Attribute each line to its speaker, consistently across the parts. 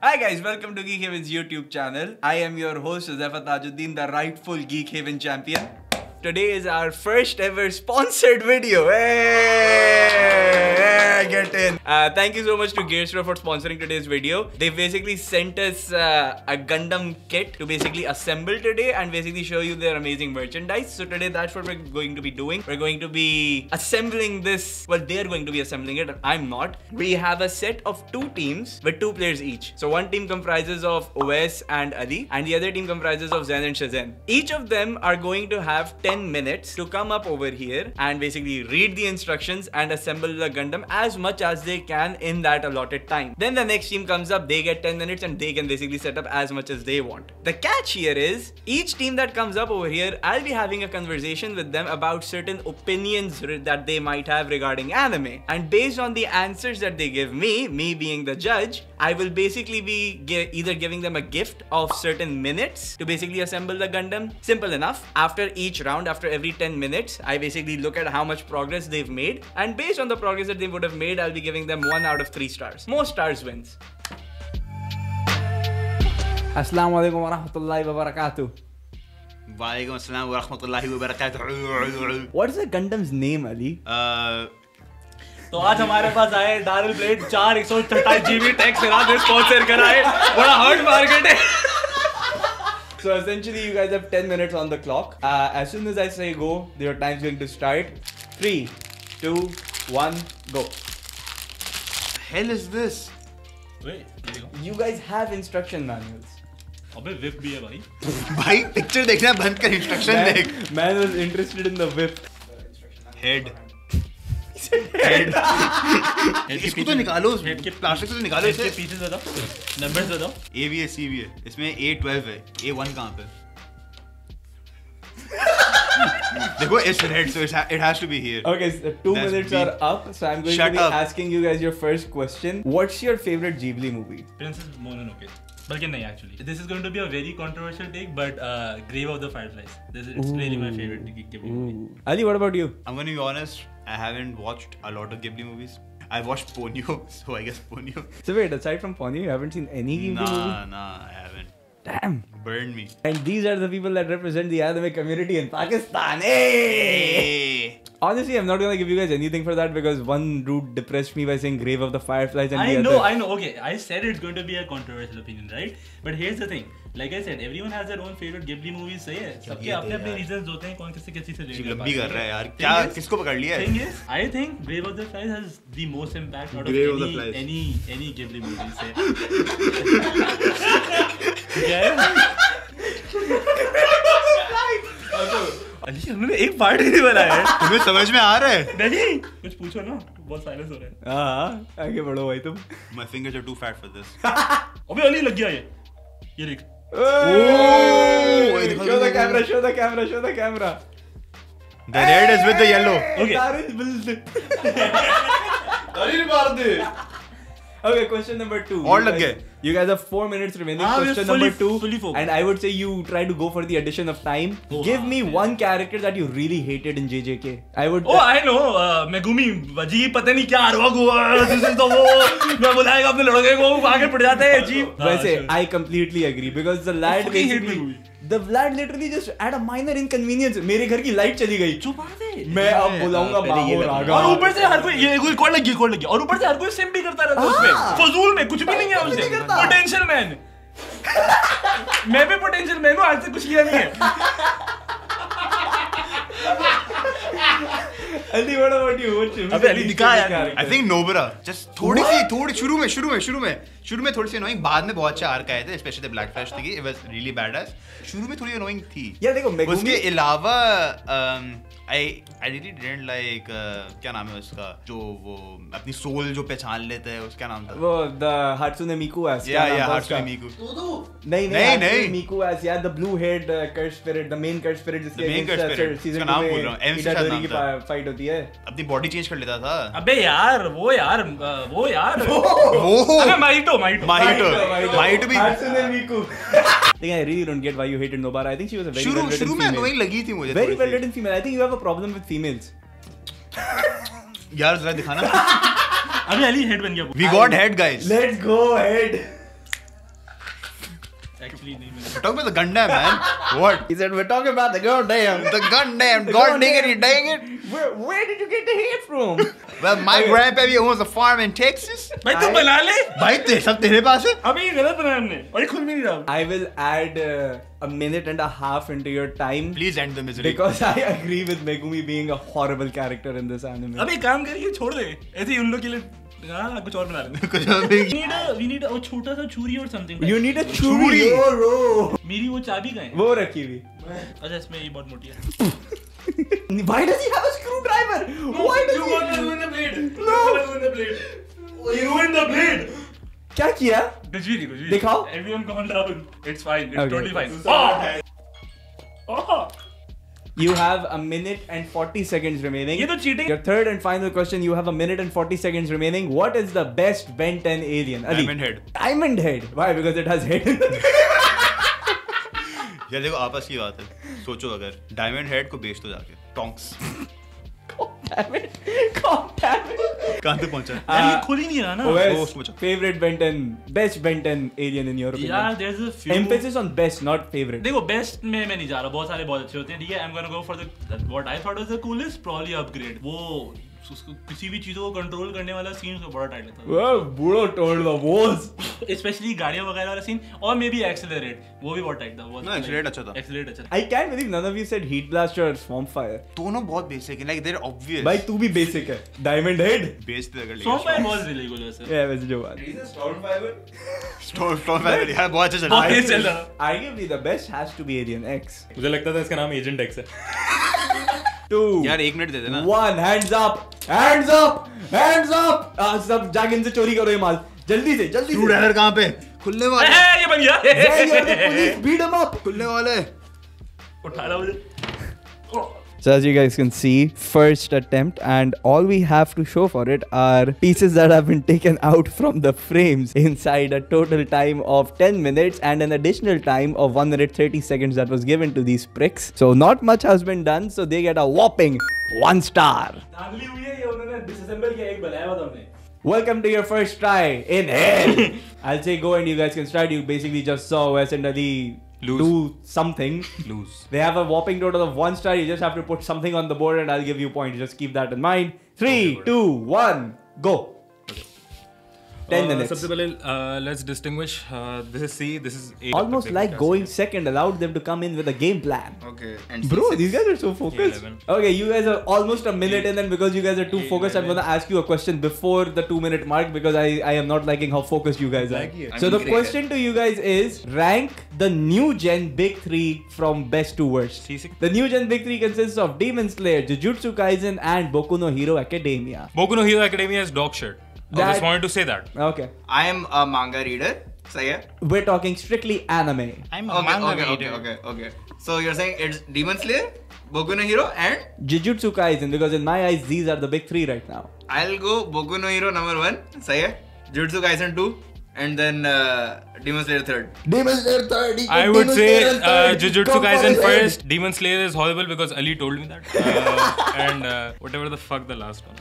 Speaker 1: Hi guys, welcome to Geek Haven's YouTube channel. I am your host, Zafar Tajuddin, the rightful Geek Haven champion. Today is our first ever sponsored video. Hey, get in. Uh, thank you so much to Gearstore for sponsoring today's video. They basically sent us uh, a Gundam kit to basically assemble today and basically show you their amazing merchandise. So today that's what we're going to be doing. We're going to be assembling this. Well, they're going to be assembling it. I'm not. We have a set of two teams with two players each. So one team comprises of OS and Ali, and the other team comprises of Zen and Shazen. Each of them are going to have 10 minutes to come up over here and basically read the instructions and assemble the Gundam as much as they can in that allotted time. Then the next team comes up, they get 10 minutes and they can basically set up as much as they want. The catch here is each team that comes up over here, I'll be having a conversation with them about certain opinions that they might have regarding anime. And based on the answers that they give me, me being the judge, I will basically be either giving them a gift of certain minutes to basically assemble the Gundam. Simple enough. After each round, after every 10 minutes, I basically look at how much progress they've made. And based on the progress that they would have made, I'll be giving them one out of three stars. Most stars wins. Assalamu alaikum wa rahmatullahi wa barakatuh.
Speaker 2: वालेकुम अस्सलाम वरहमतुल्लाहि वबरकातुहू
Speaker 1: What is the Gundam's name, Ali?
Speaker 2: Uh,
Speaker 3: तो आज हमारे पास आए डारल blade चार एक सौ छत्ताईस जीबी टैक्स करा दे स्पॉन्सर कराए बड़ा हॉट मार्केट है
Speaker 1: So essentially, you guys have 10 minutes on the clock. Uh, as soon as I say go, your time's going to start. Three, two, one, go.
Speaker 2: The hell is this?
Speaker 1: Wait, You guys have instruction manuals.
Speaker 3: अबे whip भी है भाई।
Speaker 2: भाई picture देखना बंद कर instruction देख।
Speaker 1: Man, was interested in the whip.
Speaker 2: Head head इसको तो निकालो
Speaker 3: हेड के
Speaker 2: प्लास्टिक से तो निकालो
Speaker 3: इसके
Speaker 2: इसे।
Speaker 3: पीछे बताओ नंबर्स बताओ
Speaker 2: ए भी है सी भी है इसमें ए ट्वेल्व है। ए वन कहाँ पे देखो it's red so it has to be here
Speaker 1: Okay, so two
Speaker 2: That's
Speaker 1: minutes
Speaker 2: B.
Speaker 1: are up, so I'm going
Speaker 2: Shut
Speaker 1: to be
Speaker 2: up.
Speaker 1: asking you guys your first question. What's your favorite Ghibli movie?
Speaker 3: Princess Mononoke बल्कि नहीं actually this is going to be a very controversial take but grave of the fireflies this is really my favourite movie
Speaker 1: Ali, what about you?
Speaker 2: I'm gonna be honest I haven't watched a lot of Ghibli movies I watched Ponyo so I guess Ponyo
Speaker 1: So wait, aside from Ponyo, you haven't seen any Ghibli
Speaker 2: nah
Speaker 1: movie?
Speaker 2: nah I haven't
Speaker 1: Damn.
Speaker 2: burn me
Speaker 1: And these are the people that represent the anime community in Pakistan. Hey!
Speaker 2: hey
Speaker 1: Honestly, I'm not gonna give you guys anything for that because one dude depressed me by saying Grave of the Fireflies and
Speaker 3: I
Speaker 1: the
Speaker 3: know,
Speaker 1: other.
Speaker 3: I know. Okay, I said it's going to be a controversial opinion, right? But here's the thing. Like I said, everyone has their own favorite Ghibli movies. सही है सबके
Speaker 2: ये
Speaker 3: अपने
Speaker 2: तो
Speaker 3: अपने
Speaker 2: यार।
Speaker 3: reasons होते हैं कौन किससे किसी से relate
Speaker 2: लंबी
Speaker 3: पाता
Speaker 2: कर रहा है यार
Speaker 3: Thing
Speaker 2: क्या
Speaker 3: is-
Speaker 2: किसको पकड़ लिया है
Speaker 3: Thing is, I think Grave of the Flies has the most impact out
Speaker 2: Grave
Speaker 3: of
Speaker 2: of the
Speaker 3: any
Speaker 2: Flies.
Speaker 3: any any Ghibli movie. Ali हमने एक पार्ट ही बनाया है।
Speaker 2: तुम्हें समझ में आ रहा है?
Speaker 3: नहीं कुछ पूछो ना। बहुत साइलेंस हो रहे हैं।
Speaker 1: हाँ आगे बढ़ो भाई तुम।
Speaker 2: My fingers are too fat for this
Speaker 3: अबे अली लग गया ये। ये देख।
Speaker 1: Show the camera show the. Camera show the camera
Speaker 2: the red is with the yellow
Speaker 3: okay
Speaker 1: that is with Ali मार दे। Okay, question number two.
Speaker 2: और
Speaker 1: You guys- You guys have four minutes remaining.
Speaker 3: Ah,
Speaker 1: question
Speaker 3: fully-
Speaker 1: number two.
Speaker 3: fully focused.
Speaker 1: And I would say you try to go for the addition of time.
Speaker 3: Oh,
Speaker 1: Give me
Speaker 3: yeah.
Speaker 1: one character that you really hated in JJK. I would.
Speaker 3: Oh I know Megumi अजीब पता नहीं क्या अरवा हुआ this is the वो मैं बुलाएगा अपने लड़के को वो आगे पड़ जाता है अजीब
Speaker 1: वैसे I completely agree because the lad
Speaker 3: fucking hate
Speaker 1: basically
Speaker 3: literally
Speaker 1: the at literally just had a minor inconvenience. मेरे घर की लाइट चली गई.
Speaker 3: चुप आ दे
Speaker 1: मैं अब बुलाऊँगा। आगा.
Speaker 3: और ऊपर से हर कोई ये कोई कौन लगी कौन लगी और ऊपर से हर कोई सिम भी करता रहता है उसमें
Speaker 1: हाँ।
Speaker 3: फजूल में कुछ भी नहीं है
Speaker 1: उसे
Speaker 3: उससे पोटेंशियल मैन मैं भी पोटेंशियल मैन हूँ आज से कुछ किया नहीं है
Speaker 1: अली बड़ा बड़ी हो चुकी है
Speaker 3: अबे अली दिखा यार।
Speaker 2: आई थिंक नोबरा जस्ट थोड़ी सी थोड़ी शुरू में शुरू में शुरू में शुरू में थोड़ी सी अनोइंग बाद में बहुत अच्छा आर्क आए थे स्पेशली द ब्लैक फ्लैश थी it was really bad as शुरू में थोड़ी अनोइंग थी।
Speaker 1: यार देखो मेगुमी उसके
Speaker 2: अलावा um, I I didn't like क्या नाम है उसका? जो वो अपनी सोल जो पहचान लेता है उसका नाम था।
Speaker 1: वो द
Speaker 2: हार्टसुने
Speaker 1: मीकू
Speaker 2: एस
Speaker 1: या
Speaker 2: या
Speaker 1: हाट्सुने
Speaker 2: मिकु
Speaker 1: नहीं नहीं
Speaker 2: नहीं
Speaker 1: मीकू एस या the blue head curse spirit the main curse spirit जिसके मेन
Speaker 2: कर्स
Speaker 1: स्पिरिट
Speaker 2: सीज़न नाम
Speaker 1: बोल
Speaker 2: रहा हूँ।
Speaker 1: एम
Speaker 2: शादी
Speaker 1: की फाइट होती है।
Speaker 2: अपनी बॉडी चेंज कर लेता था।
Speaker 3: अबे यार वो यार वो यार।
Speaker 2: वो।
Speaker 3: अबे माइटो माइटो
Speaker 2: माइटो माइटो भी
Speaker 1: हाट्सुने मिकु लेकिन I really don't get why you hated Nobara I think she was a very
Speaker 2: शुरू में लगी थी मुझे
Speaker 1: very well written female I think you have problem with females
Speaker 2: यार जरा दिखाना।
Speaker 3: अभी अली हेड बन गया।
Speaker 2: We got head guys
Speaker 1: let's go head
Speaker 3: actually नहीं मिला
Speaker 4: We're talking about the Gundam, man. What?
Speaker 1: He said, we're talking about the goddamn.
Speaker 4: The Gundam.
Speaker 1: The
Speaker 4: God
Speaker 1: Gundam.
Speaker 4: dang it, dang it.
Speaker 1: Where, where did you get the hate from?
Speaker 4: Well, my grandpappy owns a farm in Texas.
Speaker 3: भाई तू बना ले
Speaker 4: भाई ते सब तेरे पास है
Speaker 3: अबे ये गलत बनाया हमने और ये खुद भी नहीं रहा
Speaker 1: I will add uh, a minute and a half into your time.
Speaker 4: Please end the misery.
Speaker 1: Because I agree with Megumi being a horrible character in this anime.
Speaker 3: अबे एक काम करिए छोड़ दे ऐसे ही उन लोग के लिए हाँ कुछ और बना लेते हैं।
Speaker 4: कुछ और
Speaker 3: वी नीड अ छोटा सा छुरी और
Speaker 1: समथिंग
Speaker 4: यू
Speaker 1: नीड अ छुरी।
Speaker 3: मेरी वो चाबी कहाँ है?
Speaker 1: वो रखी हुई।
Speaker 3: अच्छा इसमें ये बहुत मोटी है।
Speaker 1: Why does he have a screwdriver? No, Why does you he?
Speaker 3: want to ruin the blade.
Speaker 1: No.
Speaker 3: You want to ruin the blade. He ruined the blade.
Speaker 1: क्या किया?
Speaker 3: कुछ भी नहीं कुछ भी
Speaker 1: दिखाओ।
Speaker 3: Everyone calm down it's fine it's totally fine oh oh
Speaker 1: You have a minute and 40 seconds remaining.
Speaker 3: ये तो cheating
Speaker 1: Your third and final question, you have a minute and 40 seconds remaining. What is the best Ben 10 alien? Ali.
Speaker 4: Diamond Head.
Speaker 1: Diamond Head. Why? Because it has head.
Speaker 4: यार देखो आपस की बात है सोचो अगर डायमंड हेड को बेच दो जाके टोंक्स कहाँ तक पहुँचा?
Speaker 3: यार ये
Speaker 1: Uh,
Speaker 3: खुल ही नहीं रहा ना।
Speaker 1: Favorite Ben 10, best Ben 10 alien in your opinion?
Speaker 3: यार there's a few
Speaker 1: Emphasis on best, not favorite.
Speaker 3: देखो बेस्ट में मैं नहीं जा रहा बहुत सारे बहुत अच्छे होते हैं ठीक है? I am gonna go for the what I thought was the coolest probably upgrade वो उसको किसी भी चीज़ों को कंट्रोल करने वाला सीन उसको बड़ा टाइट लगता
Speaker 1: है बूढ़ो टोल द
Speaker 3: बॉस स्पेशली गाड़ियाँ वगैरह वाला सीन और मे बी एक्सेलरेट वो भी बहुत टाइट था
Speaker 4: बहुत एक्सेलरेट अच्छा था।
Speaker 3: एक्सेलरेट अच्छा
Speaker 1: I can believe none of you said heat blaster और स्वॉम फायर
Speaker 4: दोनों बहुत बेसिक है लाइक देयर ऑब्वियस
Speaker 1: भाई तू भी बेसिक है। डायमंड हेड
Speaker 4: बेस्ड है अगर
Speaker 3: स्वॉम फायर बहुत रेगुलर है सर
Speaker 1: या वैसे जो बात
Speaker 4: is storm fire storm storm fire यार बहुत अच्छा चला
Speaker 3: I give
Speaker 1: you the best has to be alien X
Speaker 5: मुझे लगता था इसका नाम एजेंट एक्स है।
Speaker 1: टू
Speaker 4: यार एक मिनट दे देना।
Speaker 1: One hands up hands up hands up सब जाके इनसे चोरी करो ये माल। जल्दी से जल्दी टू
Speaker 4: डॉलर कहाँ पे? खुलने वाले।
Speaker 3: ये बन गया।
Speaker 1: पुलिस बीट अप
Speaker 4: खुलने वाले
Speaker 3: उठा ला। मुझे
Speaker 1: So as you guys can see, first attempt and all we have to show for it are pieces that have been taken out from the frames inside a total time of 10 minutes and an additional time of 1 minute 30 seconds that was given to these pricks. So not much has been done so they get a whopping 1 star. Welcome to your first try in hell. I'll say go and you guys can start. You basically just saw Wes and Ali
Speaker 5: Lose.
Speaker 1: do something.
Speaker 5: Lose.
Speaker 1: They have a whopping total of one star. You just have to put something on the board and I'll give you points. Just keep that in mind. Three, two, one, go. Ten minutes.
Speaker 5: Uh, सबसे पहले let's distinguish this is see this is
Speaker 1: Almost like going second allowed them to come in with a game plan.
Speaker 4: Okay and
Speaker 1: Bro, these guys are so focused.
Speaker 5: 11.
Speaker 1: Okay, you guys are almost a minute in, and because you guys are too focused, I'm gonna ask you a question before the two minute mark because I, I am not liking how focused you guys are.
Speaker 4: I
Speaker 1: So
Speaker 4: mean,
Speaker 1: the
Speaker 4: great.
Speaker 1: question to you guys is rank the new gen big three from best to worst.
Speaker 5: C6.
Speaker 1: The new gen big three consists of Demon Slayer, Jujutsu Kaisen, and Boku no Hero Academia.
Speaker 5: Boku no Hero Academia is dog shit.
Speaker 1: That, I
Speaker 5: just wanted to say that.
Speaker 1: Okay.
Speaker 4: I am a manga reader. So yeah.
Speaker 1: We're talking strictly anime.
Speaker 5: I'm a
Speaker 4: okay, manga okay, reader. Okay, okay, okay. So you're saying it's Demon Slayer, Boku no Hero, and
Speaker 1: Jujutsu Kaisen because in my eyes these are the big three right now.
Speaker 4: I'll go Boku no Hero number one. So yeah, Jujutsu Kaisen two. And then uh, Demon Slayer third.
Speaker 1: Demon Slayer third.
Speaker 5: I Demon would say uh, Jujutsu Kaisen first. Demon Slayer is horrible because Ali told me that. Uh, and uh, whatever the fuck the last one.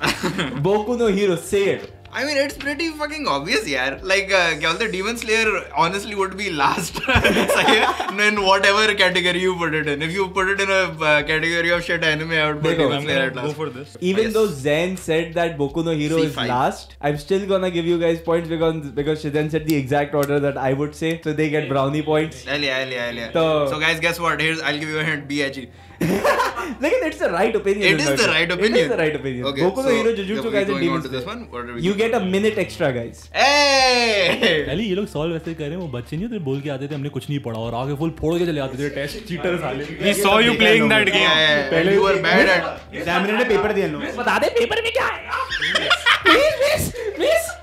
Speaker 1: Boku no Hero, say it.
Speaker 4: I mean, it's pretty fucking obvious, yeah. Like, uh, the Demon Slayer honestly would be last in whatever category you put it in. If you put it in a uh, category of shit anime, I would put Demon Slayer at last.
Speaker 5: Go for this.
Speaker 1: Even
Speaker 4: yes.
Speaker 1: though Zen said that Boku no Hero
Speaker 4: C5.
Speaker 1: is last, I'm still gonna give you guys points because because Shizen said the exact order that I would say, so they get brownie points.
Speaker 4: Alia, alia, yeah.
Speaker 1: So,
Speaker 4: so guys, guess what? Here's I'll give you a hint. B, I, G.
Speaker 1: Like it's the right opinion.
Speaker 4: It is the right opinion.
Speaker 1: It is the right opinion.
Speaker 4: Okay,
Speaker 1: Boku
Speaker 4: so
Speaker 1: no
Speaker 4: Hero,
Speaker 1: Jujutsu Kaisen, Demon
Speaker 4: Slayer. This one,
Speaker 1: you get a minute extra guys.
Speaker 3: पहले ये लोग solve वैसे कर रहे हैं वो बच्चे नहीं थे बोल के आते थे हमने कुछ नहीं पढ़ा और आगे फुल फोड़ के चले आते थे टेस्ट चीटर साले
Speaker 5: we saw you playing that game
Speaker 4: पहले you were bad at
Speaker 2: examiner ने पेपर दिया लो
Speaker 1: बता दे पेपर में क्या
Speaker 2: है?
Speaker 4: प्लीज़
Speaker 1: प्लीज़ प्लीज़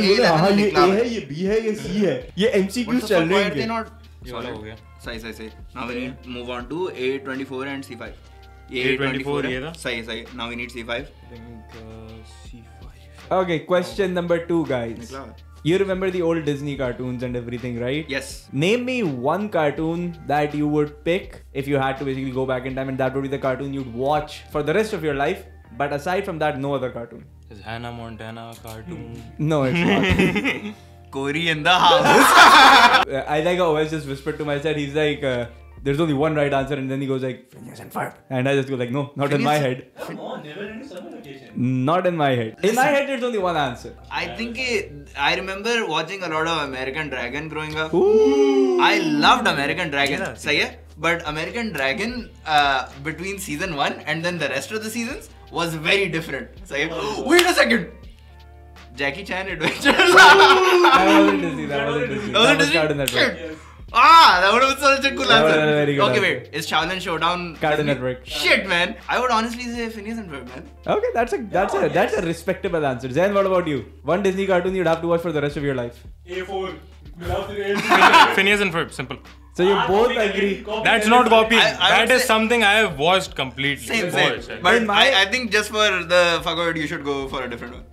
Speaker 1: ये
Speaker 4: हाँ,
Speaker 1: है ये है ये है ये चल रहे हैं
Speaker 4: सही सही सही A24 C5 ये
Speaker 5: A24 ये था
Speaker 4: सही C5
Speaker 5: think C5
Speaker 1: Okay question number 2 guys You remember the old Disney cartoons and everything, right?
Speaker 4: Yes.
Speaker 1: Name me one cartoon that you would pick if you had to basically go back in time, and that would be the cartoon you'd watch for the rest of your life. But aside from that, no other cartoon.
Speaker 5: Is Hannah Montana a cartoon?
Speaker 1: No, it's not.
Speaker 4: Cory in the house.
Speaker 1: Uh, I like always just whispered to myself. He's like. Uh, "There's only one right answer," and then he goes like, "Phineas and Ferb," and I just go like, "No, not in my head.
Speaker 3: Come on, never ending summer vacation.
Speaker 1: Not in my head. In my head, there's only one answer."
Speaker 4: I think it, I remember watching a lot of American Dragon growing up.
Speaker 1: Ooh.
Speaker 4: I loved American Dragon. Sahi hai? But American Dragon uh, between season one and then the rest of the seasons was very different. Sahi hai? Wait a second. Jackie Chan Adventure.
Speaker 1: That wasn't Disney. That wasn't Disney.
Speaker 4: That was
Speaker 1: That was
Speaker 4: Disney?
Speaker 1: Cartoon Network.
Speaker 4: Shit. Ah, that would have been such a cool
Speaker 1: That
Speaker 4: answer.
Speaker 1: a very good
Speaker 4: okay,
Speaker 1: answer.
Speaker 4: wait. Is Xiaolin Showdown
Speaker 1: Cartoon Network.
Speaker 4: Shit, man. I would honestly say Phineas and Ferb, man.
Speaker 1: Okay, that's a that's a that's a respectable answer. Zen, what about you? One Disney cartoon you'd have to watch for the rest of your life.
Speaker 3: A4. Without the A4.
Speaker 5: Phineas and Ferb, simple.
Speaker 1: So you
Speaker 3: Ah,
Speaker 1: both agree.
Speaker 3: copy,
Speaker 5: That's not copying.
Speaker 4: I- I
Speaker 5: That
Speaker 4: would
Speaker 5: is
Speaker 4: say-
Speaker 5: something I have watched completely.
Speaker 4: Same, same.
Speaker 5: Watched.
Speaker 4: But I, I think just for the fuck of it, you should go for a different one.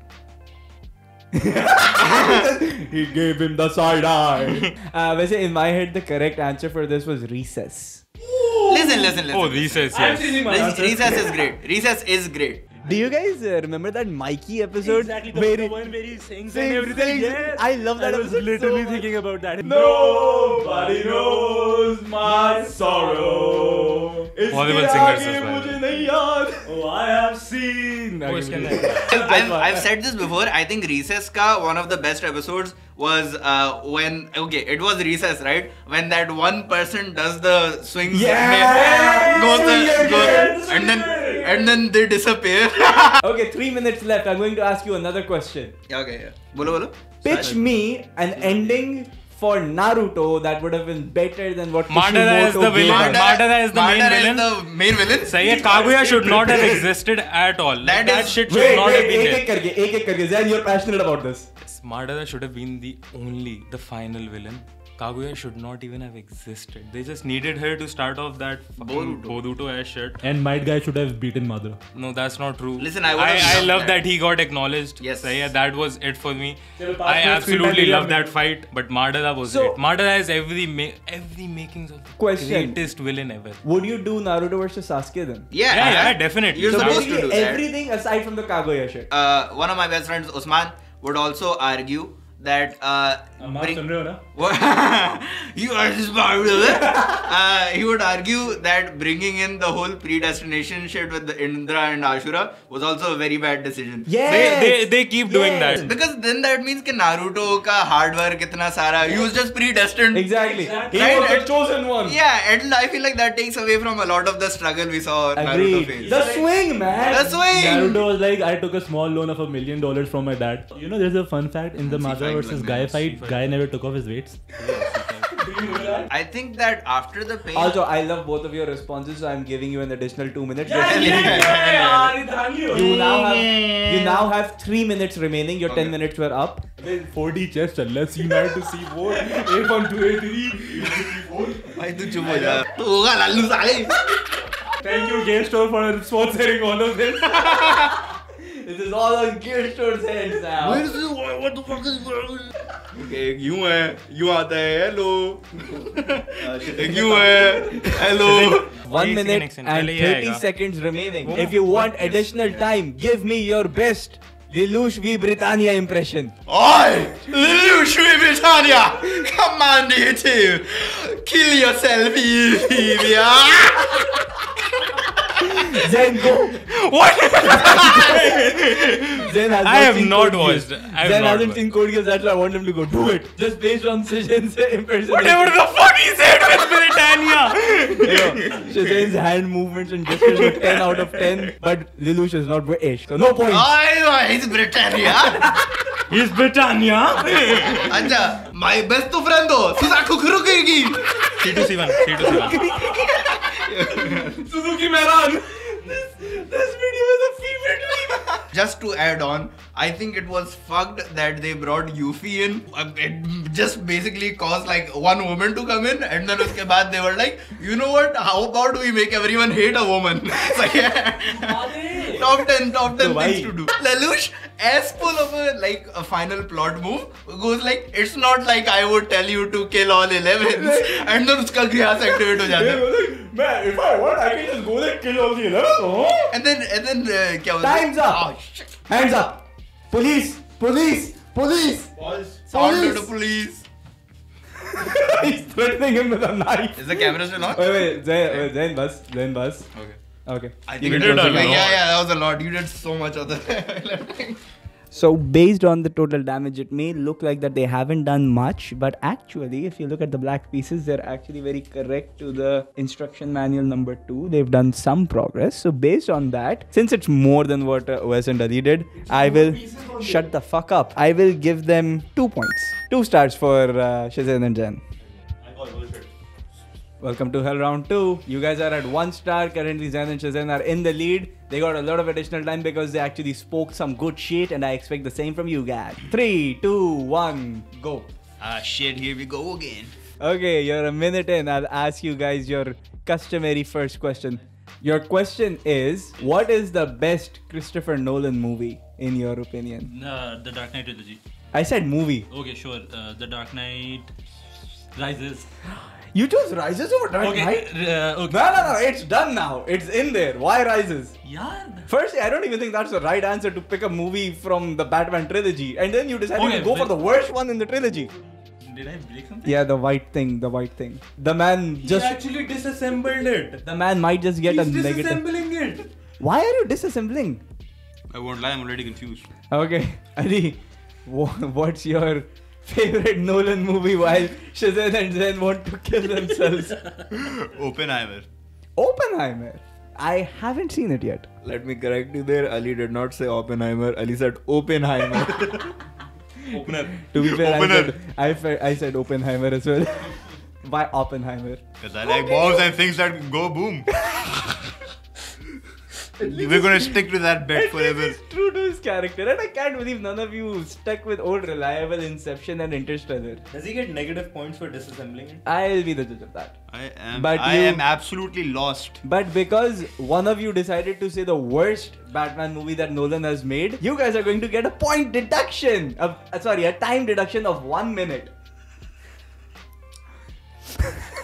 Speaker 1: he gave him the side eye. uh, वैसे in my head the correct answer for this was recess.
Speaker 4: Listen, listen, listen.
Speaker 5: Oh, Recess,
Speaker 3: I'm
Speaker 5: yes.
Speaker 3: changing my
Speaker 4: Re-
Speaker 3: answer.
Speaker 4: Recess is great. Recess is great.
Speaker 1: Do you guys uh, remember that Mikey episode?
Speaker 3: Exactly, the,
Speaker 1: where
Speaker 3: the one where he sings,
Speaker 1: sings
Speaker 3: and everything.
Speaker 1: Sings.
Speaker 3: Yes.
Speaker 1: I love that
Speaker 3: I was literally
Speaker 1: so
Speaker 3: thinking about that.
Speaker 1: Nobody knows my sorrow.
Speaker 5: Horrible singers the well.
Speaker 3: Oh, I have seen.
Speaker 4: I've, I've said this before. I think Recess ka one of the best episodes was uh, when okay it was recess right when that one person does the swings
Speaker 1: yeah!
Speaker 4: goes, goes, and then and then they disappear.
Speaker 1: okay, three minutes left. I'm going to ask you another question.
Speaker 4: Yeah, okay, yeah. Bolo, bolo.
Speaker 1: Pitch me an ending for Naruto that would have been better than what
Speaker 5: Madara is the villain.
Speaker 1: Madara,
Speaker 5: Madara is the
Speaker 4: Madara main
Speaker 5: villain.
Speaker 4: Is the main villain.
Speaker 5: Say it. Kaguya should not have existed at all.
Speaker 4: That,
Speaker 5: that shit should
Speaker 1: wait,
Speaker 5: not
Speaker 1: wait, have been
Speaker 5: ek.
Speaker 1: Ek karke, ek karke. Zain, you're passionate about this.
Speaker 5: Madara should have been the only, the final villain Kaguya should not even have existed. They just needed her to start off that fucking
Speaker 4: Boruto.
Speaker 5: Boruto ass shit.
Speaker 3: And Might Guy should have beaten Madara.
Speaker 5: No, that's not true.
Speaker 4: Listen, I
Speaker 5: I, I love
Speaker 4: that.
Speaker 5: that. he got acknowledged.
Speaker 4: Yes.
Speaker 5: So yeah, that was it for me. I
Speaker 3: me a screen
Speaker 5: absolutely love that fight. But Madara was
Speaker 1: So-
Speaker 5: it. Madara has every ma- every makings of the
Speaker 1: Question.
Speaker 5: greatest villain ever.
Speaker 1: Would you do Naruto versus Sasuke then?
Speaker 4: Yeah,
Speaker 5: Yeah, yeah, definitely.
Speaker 4: You're
Speaker 1: So
Speaker 4: supposed to
Speaker 1: basically
Speaker 4: do that.
Speaker 1: everything aside from the Kaguya shit.
Speaker 4: Uh, one of my best friends, Usman, would also argue that uh, you are just uh, He would argue that bringing in the whole predestination shit with the Indra and Ashura was also a very bad decision.
Speaker 1: Yeah,
Speaker 5: they, they, they, keep
Speaker 1: yes.
Speaker 5: doing that
Speaker 4: because then that means that Naruto's hard work itna sara. He was just predestined.
Speaker 1: Exactly,
Speaker 3: exactly.
Speaker 1: he
Speaker 4: right?
Speaker 1: was the chosen one.
Speaker 4: Yeah, and I feel like that takes away from a lot of the struggle we saw
Speaker 1: Agreed.
Speaker 4: Naruto face.
Speaker 1: The swing, man.
Speaker 4: The swing.
Speaker 3: Naruto was like, I took a small loan of a million dollars from my dad. You know, there's a fun fact in the Madara versus Guy fight guy never took off his weights.
Speaker 4: I think that after the pain.
Speaker 1: Also, I love both of your responses, so I'm giving you an additional two minutes.
Speaker 4: Yeah,
Speaker 1: yeah,
Speaker 4: yeah,
Speaker 1: You now have you now have three minutes remaining. Your
Speaker 4: okay.
Speaker 1: ten minutes were up.
Speaker 3: 4D chest, unless you had to
Speaker 4: see more. Eight one two eight three. I do
Speaker 3: Thank you, Game Store, for sponsoring all of this.
Speaker 1: This is all on Gear Store's hands now.
Speaker 4: what the fuck is okay एक यूं है यूं आता है hello एक यूं है hello
Speaker 1: One
Speaker 5: Please,
Speaker 1: minute
Speaker 5: Phoenix,
Speaker 1: and
Speaker 5: पहले ये
Speaker 1: 30
Speaker 5: आएगा।
Speaker 1: seconds remaining. If you want additional time, give me your best Lelouch v Britannia impression.
Speaker 4: Oi! Lelouch Britannia! Come on, you two! Kill yourself, you Evia!
Speaker 1: Zen, go.
Speaker 5: What?
Speaker 1: Zen has
Speaker 5: I have not watched. I have
Speaker 1: Zen
Speaker 5: not
Speaker 1: hasn't seen Code Geass. That's why I want him to go. Do it. Just based on Shishin's impression.
Speaker 5: Whatever the fuck he said with Britannia.
Speaker 1: Shishin's hand movements and gestures were 10 out of 10. But Lelouch is not British. So no point.
Speaker 4: Oh, he's Britannia.
Speaker 5: he's Britannia.
Speaker 4: Anja, my best friend though. She's a kukuru kirgi.
Speaker 5: C2C1. C2C1.
Speaker 1: Suzuki Meran! This, this video is a favorite
Speaker 4: Just to add on, I think it was fucked that they brought Euphie in. Uh, It just basically caused like one woman to come in, and then uske baad they were like, you know what? How about we make everyone hate a woman? so yeah, top 10, top 10
Speaker 1: so
Speaker 4: things to do. Lelouch, as full of a like a final plot move, goes like, it's not like I would tell you to kill all 11s. and then uska Geass activate ho jata hai.
Speaker 1: Man, if I want, I can just go there kill all the 11s. Oh. Uh-huh.
Speaker 4: And then, and then, uh, kya
Speaker 1: Time's up.
Speaker 4: Oh, shit.
Speaker 1: Hands up.
Speaker 4: Police, police, police.
Speaker 2: Balls. Police. to the police.
Speaker 4: He's threatening him with a knife.
Speaker 2: Is the camera still on?
Speaker 4: Wait, wait, Zain, wait, Zain, bus, Zain, bus.
Speaker 2: Okay.
Speaker 4: Okay.
Speaker 2: I think
Speaker 4: can
Speaker 2: it did a
Speaker 4: it
Speaker 2: lot. Yeah, yeah, that was a lot. You did so much of the.
Speaker 1: So based on the total damage, it may look like that they haven't done much, but actually, if you look at the black pieces, they're actually very correct to the instruction manual number two. They've done some progress. So based on that, since it's more than what uh, Wes and Ali did, I will shut the fuck up. I will give them two points, two stars for uh, Shazan and Jen. Welcome to Hell Round 2. You guys are at one star. Currently, Zen and Shazan are in the lead. They got a lot of additional time because they actually spoke some good shit, and I expect the same from you guys. Three, two, one, go.
Speaker 2: ah, shit, here we go again.
Speaker 1: Okay, you're a minute in. I'll ask you guys your customary first question. Your question is What is the best Christopher Nolan movie, in your opinion?
Speaker 3: Uh, the Dark Knight trilogy.
Speaker 1: I said movie.
Speaker 3: Okay, sure. Uh, the Dark Knight Rises.
Speaker 1: You chose Rises over Dark
Speaker 3: Okay,
Speaker 1: Knight?
Speaker 3: uh, okay.
Speaker 1: No, no, no, it's done now. It's in there. Why Rises?
Speaker 3: Yeah.
Speaker 1: Firstly, I don't even think that's the right answer to pick a movie from the Batman trilogy, and then you decided
Speaker 3: Okay,
Speaker 1: to go for the worst one in the trilogy.
Speaker 3: Did I break something?
Speaker 1: Yeah, the white thing, the white thing. The man just,
Speaker 5: actually disassembled it.
Speaker 1: the man might just get a
Speaker 5: He's
Speaker 1: negative.
Speaker 5: disassembling it.
Speaker 1: Why are you disassembling?
Speaker 2: I won't lie, I'm already confused.
Speaker 1: Okay, Ali, what's your favorite Nolan movie while Shazan and Zen want to kill themselves?
Speaker 2: Oppenheimer.
Speaker 1: Oppenheimer. I haven't seen it yet.
Speaker 4: Let me correct you there. Ali did not say Oppenheimer. Ali said Oppenheimer.
Speaker 5: Opener.
Speaker 1: To be fair, I said, I, I said Oppenheimer as well. Why Oppenheimer?
Speaker 2: Because I like bombs and things that go boom. We're gonna stick to that bet forever.
Speaker 1: He's true to his character, and I can't believe none of you stuck with old reliable Inception and Interstellar.
Speaker 5: Does he get negative points for disassembling it?
Speaker 1: I'll be the judge of that.
Speaker 2: I am.
Speaker 1: But
Speaker 2: I
Speaker 1: you-
Speaker 2: am absolutely lost.
Speaker 1: But because one of you decided to say the worst Batman movie that Nolan has made, you guys are going to get a point deduction. Of, uh, sorry, a time deduction of one minute.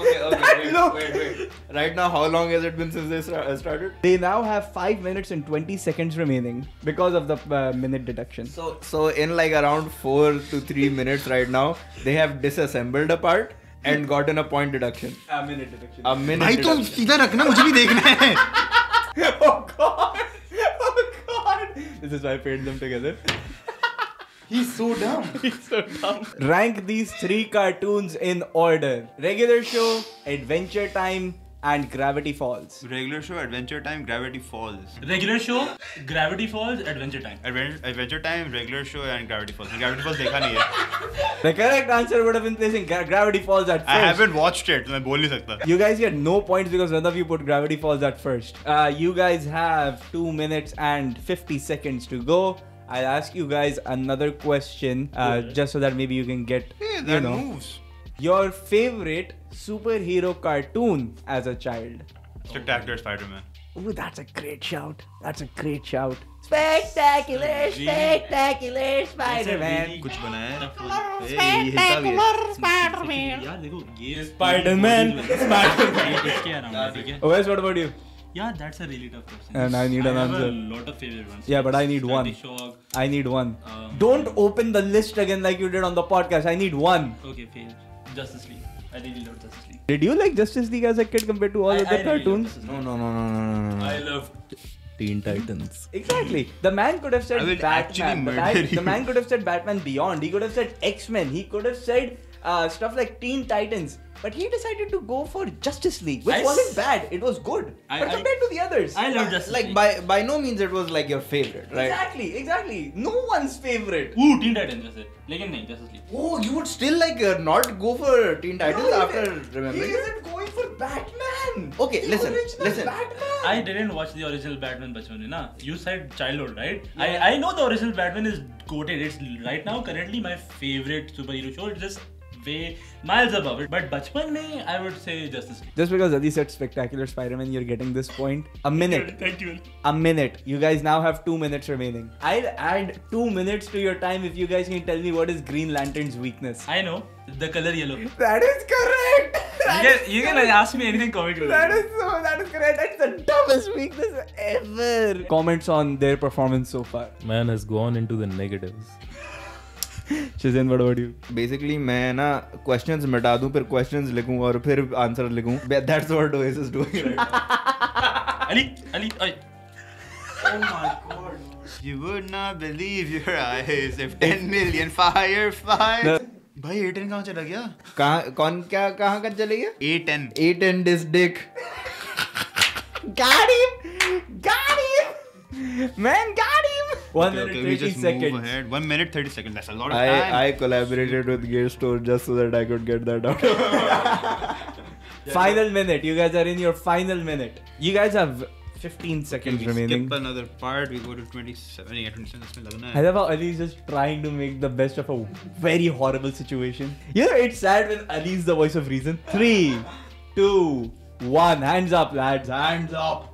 Speaker 4: okay, okay, wait,
Speaker 1: Look.
Speaker 4: wait, wait. Right now, how long has it been since they sta- uh, started?
Speaker 1: They now have 5 minutes and 20 seconds remaining because of the uh, minute deduction.
Speaker 4: So, so in like around four to three minutes right now, they have disassembled a part and gotten a point deduction.
Speaker 1: A minute deduction.
Speaker 4: A minute.
Speaker 2: भाई तो
Speaker 4: deduction.
Speaker 2: सीधा रखना मुझे भी देखना है
Speaker 1: oh god! Oh god! This is why I paired them together.
Speaker 4: He's so dumb.
Speaker 1: He's so dumb. Rank these three cartoons in order regular show, adventure time, and Gravity Falls.
Speaker 2: Regular show, Adventure Time, Gravity Falls.
Speaker 3: Regular show, Gravity Falls, Adventure Time.
Speaker 2: Adventure, adventure Time, Regular Show, and Gravity Falls. Gravity Falls, dekha nahi hai.
Speaker 1: The correct answer would have been placing gra Gravity Falls at first.
Speaker 2: I haven't watched it, so I bol nahi.
Speaker 1: You guys get no points because none of you put Gravity Falls at first. Uh, you guys have two minutes and fifty seconds to go. I'll ask you guys another question uh, just so that maybe you can get
Speaker 2: Hey,
Speaker 1: you
Speaker 2: that
Speaker 1: know,
Speaker 2: moves.
Speaker 1: your favorite superhero cartoon as a child.
Speaker 2: Spectacular Spider-Man.
Speaker 1: Ooh, that's a great shout. That's a great shout. Spectacular, spectacular Spider-Man.
Speaker 2: कुछ बनाया है?
Speaker 3: Tough one.
Speaker 2: ए, ये हिस्सा भी है.
Speaker 3: यार देखो ये
Speaker 5: Spider-Man.
Speaker 3: Spider-Man. ये इसके around है, Yeah, that's a really tough question.
Speaker 1: And I need I
Speaker 3: an
Speaker 1: answer.
Speaker 3: a lot of favorite ones.
Speaker 1: Yeah, but I need one.
Speaker 3: Shock.
Speaker 1: I need one.
Speaker 3: Um,
Speaker 1: Don't open the list again like you did on the podcast. I need one.
Speaker 3: Okay, fair. Justice League. I really love Justice League.
Speaker 1: Did you like Justice League as a kid compared to all
Speaker 3: I,
Speaker 1: other
Speaker 3: I
Speaker 1: cartoons?
Speaker 3: Really
Speaker 4: no, no, no, no, no, no, no.
Speaker 3: I love.
Speaker 4: Teen Titans.
Speaker 1: Exactly. The man could have said Batman. The, I, the man could have said Batman Beyond. He could have said X Men. He could have said uh, stuff like Teen Titans. But he decided to go for Justice League, which
Speaker 3: I
Speaker 1: wasn't bad. It was good,
Speaker 3: I,
Speaker 1: but compared I, to the others,
Speaker 3: I love Justice
Speaker 4: like,
Speaker 3: League.
Speaker 4: Like by by no means it was like your favorite, right?
Speaker 1: Exactly, exactly. No one's favorite.
Speaker 3: Ooh, Teen Titans, that's it. Lekin nahi, Justice League.
Speaker 4: Oh, you would still like uh, not go for Teen Titans
Speaker 1: no,
Speaker 4: after remembering?
Speaker 1: He isn't going for Batman.
Speaker 4: Okay,
Speaker 1: the
Speaker 4: listen, listen.
Speaker 1: Batman.
Speaker 3: I didn't watch the original Batman, Bachman, na. You said childhood, right? Yeah. I I know the original Batman is goated. It's right now currently my favorite superhero show. It's just way miles above it. But bachpan me, I would say Justice League.
Speaker 1: Just because Adi said spectacular Spider-Man, you're getting this point. A minute.
Speaker 3: Thank you.
Speaker 1: A minute. You guys now have two minutes remaining. I'll add two minutes to your time if you guys can tell me what is Green Lantern's weakness.
Speaker 3: I know. The color yellow.
Speaker 1: That is correct.
Speaker 3: That you can, you can ask me anything comic.
Speaker 1: That is so. That is correct. That's the dumbest weakness ever. Comments on their performance so far.
Speaker 5: Man has gone into the negatives.
Speaker 1: Shizen what about you basically मैं ना questions मिटा दूँ फिर questions लिखूं और फिर answer लिखूं। That's what OS is doing right
Speaker 3: Ali Ali oh my god
Speaker 4: you would not believe your eyes if 10 million fireflies
Speaker 1: no.
Speaker 4: भाई ए कहाँ चला गया?
Speaker 1: कहा कौन क्या कहाँ का चले गया? ए टेन डिस डिक गाड़ी गाड़ी मैन गाड़ी One
Speaker 4: okay,
Speaker 1: minute
Speaker 4: okay, 30
Speaker 1: seconds.
Speaker 4: One minute 30 seconds. That's a lot of I, time.
Speaker 1: I collaborated with Gear Store just so that I could get that out. final minute. You guys are in your final minute. You guys have 15 seconds okay,
Speaker 4: we
Speaker 1: remaining.
Speaker 4: Skip another part. We go to 27. Yeah, 27
Speaker 1: I love how Ali is just trying to make the best of a very horrible situation. You know, it's sad when Ali is the voice of reason. Three, two, one. Hands up, lads. Hands up.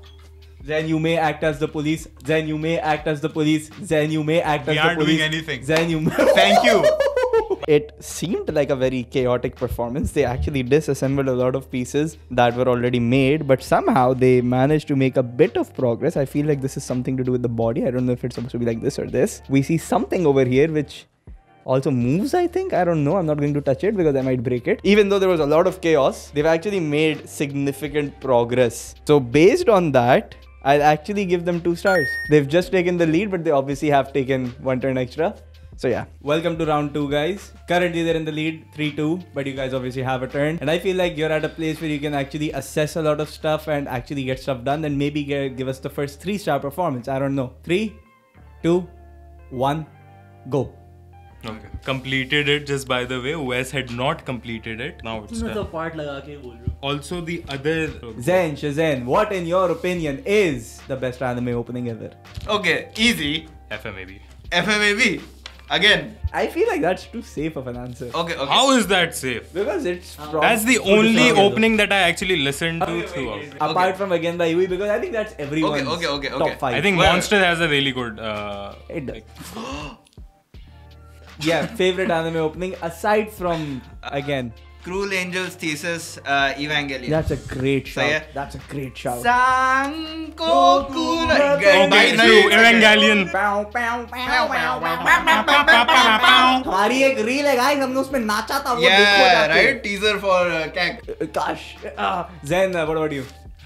Speaker 1: Then you may act as the police. Then you may act as the police. Then you may act
Speaker 4: We
Speaker 1: as the police.
Speaker 4: You aren't doing anything.
Speaker 1: Then you may.
Speaker 4: Thank you.
Speaker 1: It seemed like a very chaotic performance. They actually disassembled a lot of pieces that were already made, but somehow they managed to make a bit of progress. I feel like this is something to do with the body. I don't know if it's supposed to be like this or this. We see something over here which also moves, I think. I don't know. I'm not going to touch it because I might break it. Even though there was a lot of chaos, they've actually made significant progress. So, based on that, I'll actually give them two stars. They've just taken the lead, but they obviously have taken one turn extra. So yeah, welcome to round two, guys. Currently they're in the lead, 3-2, but you guys obviously have a turn. And I feel like you're at a place where you can actually assess a lot of stuff and actually get stuff done. Then maybe get, give us the first three-star performance. I don't know. Three, two, one, go.
Speaker 5: Okay. Completed it just by the way. OS had not completed it. Now it's done. Also the other
Speaker 1: Zen Shazen, what in your opinion is the best anime opening ever?
Speaker 4: Okay, easy.
Speaker 5: FMAB.
Speaker 4: FMAB. Again.
Speaker 1: I feel like that's too safe of an answer.
Speaker 4: Okay, okay.
Speaker 5: How is that safe?
Speaker 1: Because it's
Speaker 5: That's the only opening that I actually listened to throughout.
Speaker 1: apart from again the Yui because I think that's everyone's
Speaker 4: okay, okay, okay.
Speaker 1: top five.
Speaker 5: I think Monster has a really good uh,
Speaker 1: It does. like, yeah, favorite anime opening aside from again.
Speaker 4: Cruel Angels Thesis uh, Evangelion.
Speaker 1: That's a great shout.
Speaker 4: So, yeah.
Speaker 1: That's a great shout.
Speaker 4: Sankoku.
Speaker 5: Evangelion.
Speaker 1: हमारी एक reel है guys हमने उसमें नाचा था वो देखो
Speaker 4: Yeah,
Speaker 1: जाके।
Speaker 4: right? Teaser for uh, Kang.
Speaker 1: Gosh. Uh,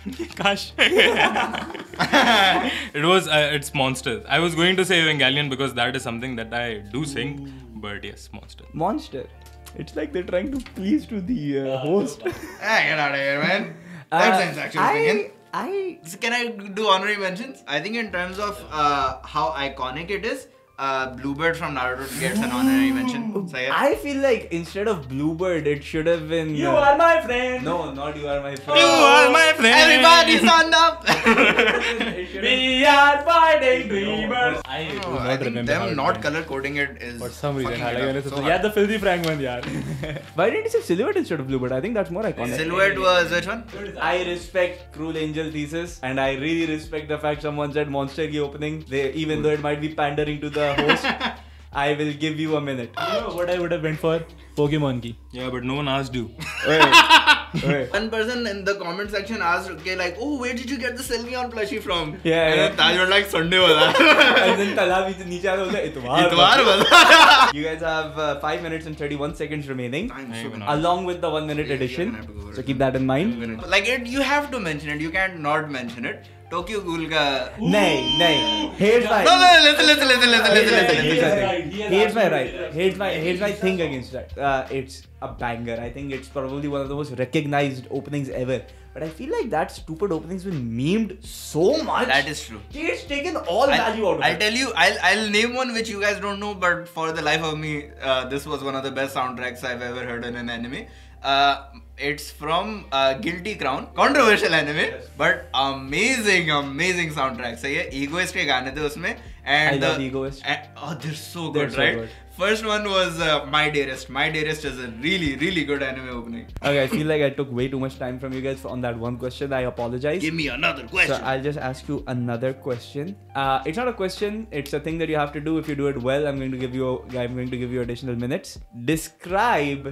Speaker 1: Zen, what about you?
Speaker 5: Gosh. it was. Uh, it's Monster. I was going to say Evangelion because that is something that I do sing. But yes, Monster.
Speaker 1: Monster. It's like they're trying to please to the uh, host.
Speaker 4: Ah, get out of here, man. That's
Speaker 1: Uh,
Speaker 4: Zen's actual
Speaker 1: I,
Speaker 4: opinion.
Speaker 1: I
Speaker 4: So can I do honorary mentions? I think in terms of uh, how iconic it is, uh, Bluebird from Naruto gets an honorary mention. So yeah.
Speaker 1: I feel like instead of Bluebird, it should have been.
Speaker 3: You
Speaker 1: uh,
Speaker 3: are my friend.
Speaker 1: No, not you are my friend.
Speaker 5: You are my friend.
Speaker 4: Everybody stand up!
Speaker 3: We are fighting dreamers. I do
Speaker 4: Oh,
Speaker 3: not
Speaker 4: I think
Speaker 3: remember
Speaker 4: them not
Speaker 3: went.
Speaker 4: color coding it is
Speaker 3: For some reason,
Speaker 4: fucking
Speaker 3: I like it.
Speaker 4: so
Speaker 3: So
Speaker 4: hard.
Speaker 3: yeah, the filthy Frank one, yaar.
Speaker 1: Why didn't you say Silhouette instead of Bluebird? I think that's more iconic.
Speaker 4: Silhouette was which one?
Speaker 1: I respect Cruel Angel thesis, and I really respect the fact someone said Monster Key opening. They, even though it might be pandering to the host. I will give you a minute.
Speaker 3: You know what I would have went for? Pokemon ki.
Speaker 5: Yeah, but no one asked you.
Speaker 4: one person in the comment section asked, okay, like, oh, where did you get the Sylveon plushie from?
Speaker 1: Yeah,
Speaker 4: and
Speaker 1: yeah.
Speaker 4: then Taj was like, Sunday was
Speaker 1: And then Talab niche aata was like, Itwar.
Speaker 4: Itwar was
Speaker 1: You guys have uh, 5 minutes and 31 seconds remaining.
Speaker 4: Time
Speaker 1: along with the 1 minute edition. So keep that in mind.
Speaker 4: Like, it, you have to mention it. You can't not mention it. Tokyo Ghoul ka.
Speaker 1: Nay, nay. Here's why.
Speaker 4: No, no, listen, listen, listen, listen,
Speaker 1: Here's
Speaker 4: listen,
Speaker 1: my
Speaker 4: listen,
Speaker 1: thing,
Speaker 4: listen.
Speaker 1: here's my
Speaker 3: right.
Speaker 1: thing.
Speaker 3: He has
Speaker 1: Here's my
Speaker 3: absolutely
Speaker 1: right.
Speaker 3: right.
Speaker 1: Here's my here's my thing against that. Uh, it's a banger. I think it's probably one of the most recognized openings ever. But I feel like that stupid opening's been memed so much.
Speaker 4: That is true.
Speaker 1: It's taken all value out of
Speaker 4: I'll
Speaker 1: it.
Speaker 4: tell you, I'll, I'll name one which you guys don't know, but for the life of me, uh, this was one of the best soundtracks I've ever heard in an anime. Uh, it's from uh, Guilty Crown, controversial anime, but amazing, amazing soundtrack. So yeah, Egoist के गाने थे उसमें, and
Speaker 1: I love
Speaker 4: the-
Speaker 1: Egoist.
Speaker 4: and- oh, they're so
Speaker 1: They're
Speaker 4: good,
Speaker 1: so
Speaker 4: right?
Speaker 1: good.
Speaker 4: First one was uh, My Dearest. My Dearest is a really, really good anime opening.
Speaker 1: Okay, I feel like I took way too much time from you guys on that one question. I apologize.
Speaker 4: Give me another question.
Speaker 1: So I'll just ask you another question. Uh, it's not a question. It's a thing that you have to do. If you do it well, I'm going to give you. I'm going to give you additional minutes. Describe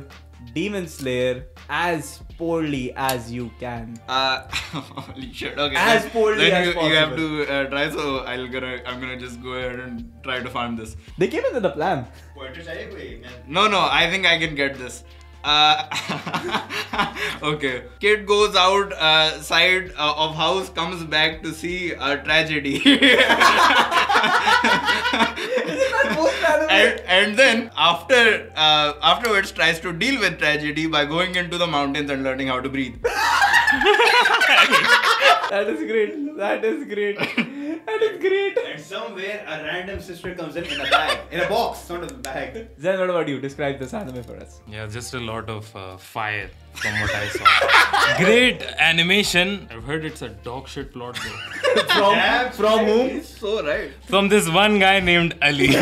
Speaker 1: Demon Slayer as poorly as you can.
Speaker 4: Uh, holy shit. Okay.
Speaker 1: As
Speaker 4: then-
Speaker 1: poorly
Speaker 4: then
Speaker 1: as
Speaker 4: you, you have to uh, try. So I'll gonna I'm gonna just go ahead and try to farm this.
Speaker 1: They came in with a plan.
Speaker 4: No, no. I think I can get this. Uh, okay. Kid goes out uh, side uh, of house, comes back to see a tragedy. and, and then after uh, afterwards tries to deal with tragedy by going into the mountains and learning how to breathe.
Speaker 1: That is great. That is great. That is great.
Speaker 6: And somewhere a random sister comes in in a bag, in a box, not a bag.
Speaker 1: Zen, what about you? Describe this anime for us.
Speaker 5: Yeah, just a lot of uh, fire from what I saw. Great animation. I've heard it's a dog shit plot though.
Speaker 1: From, from whom?
Speaker 4: So right.
Speaker 5: From this one guy named Ali.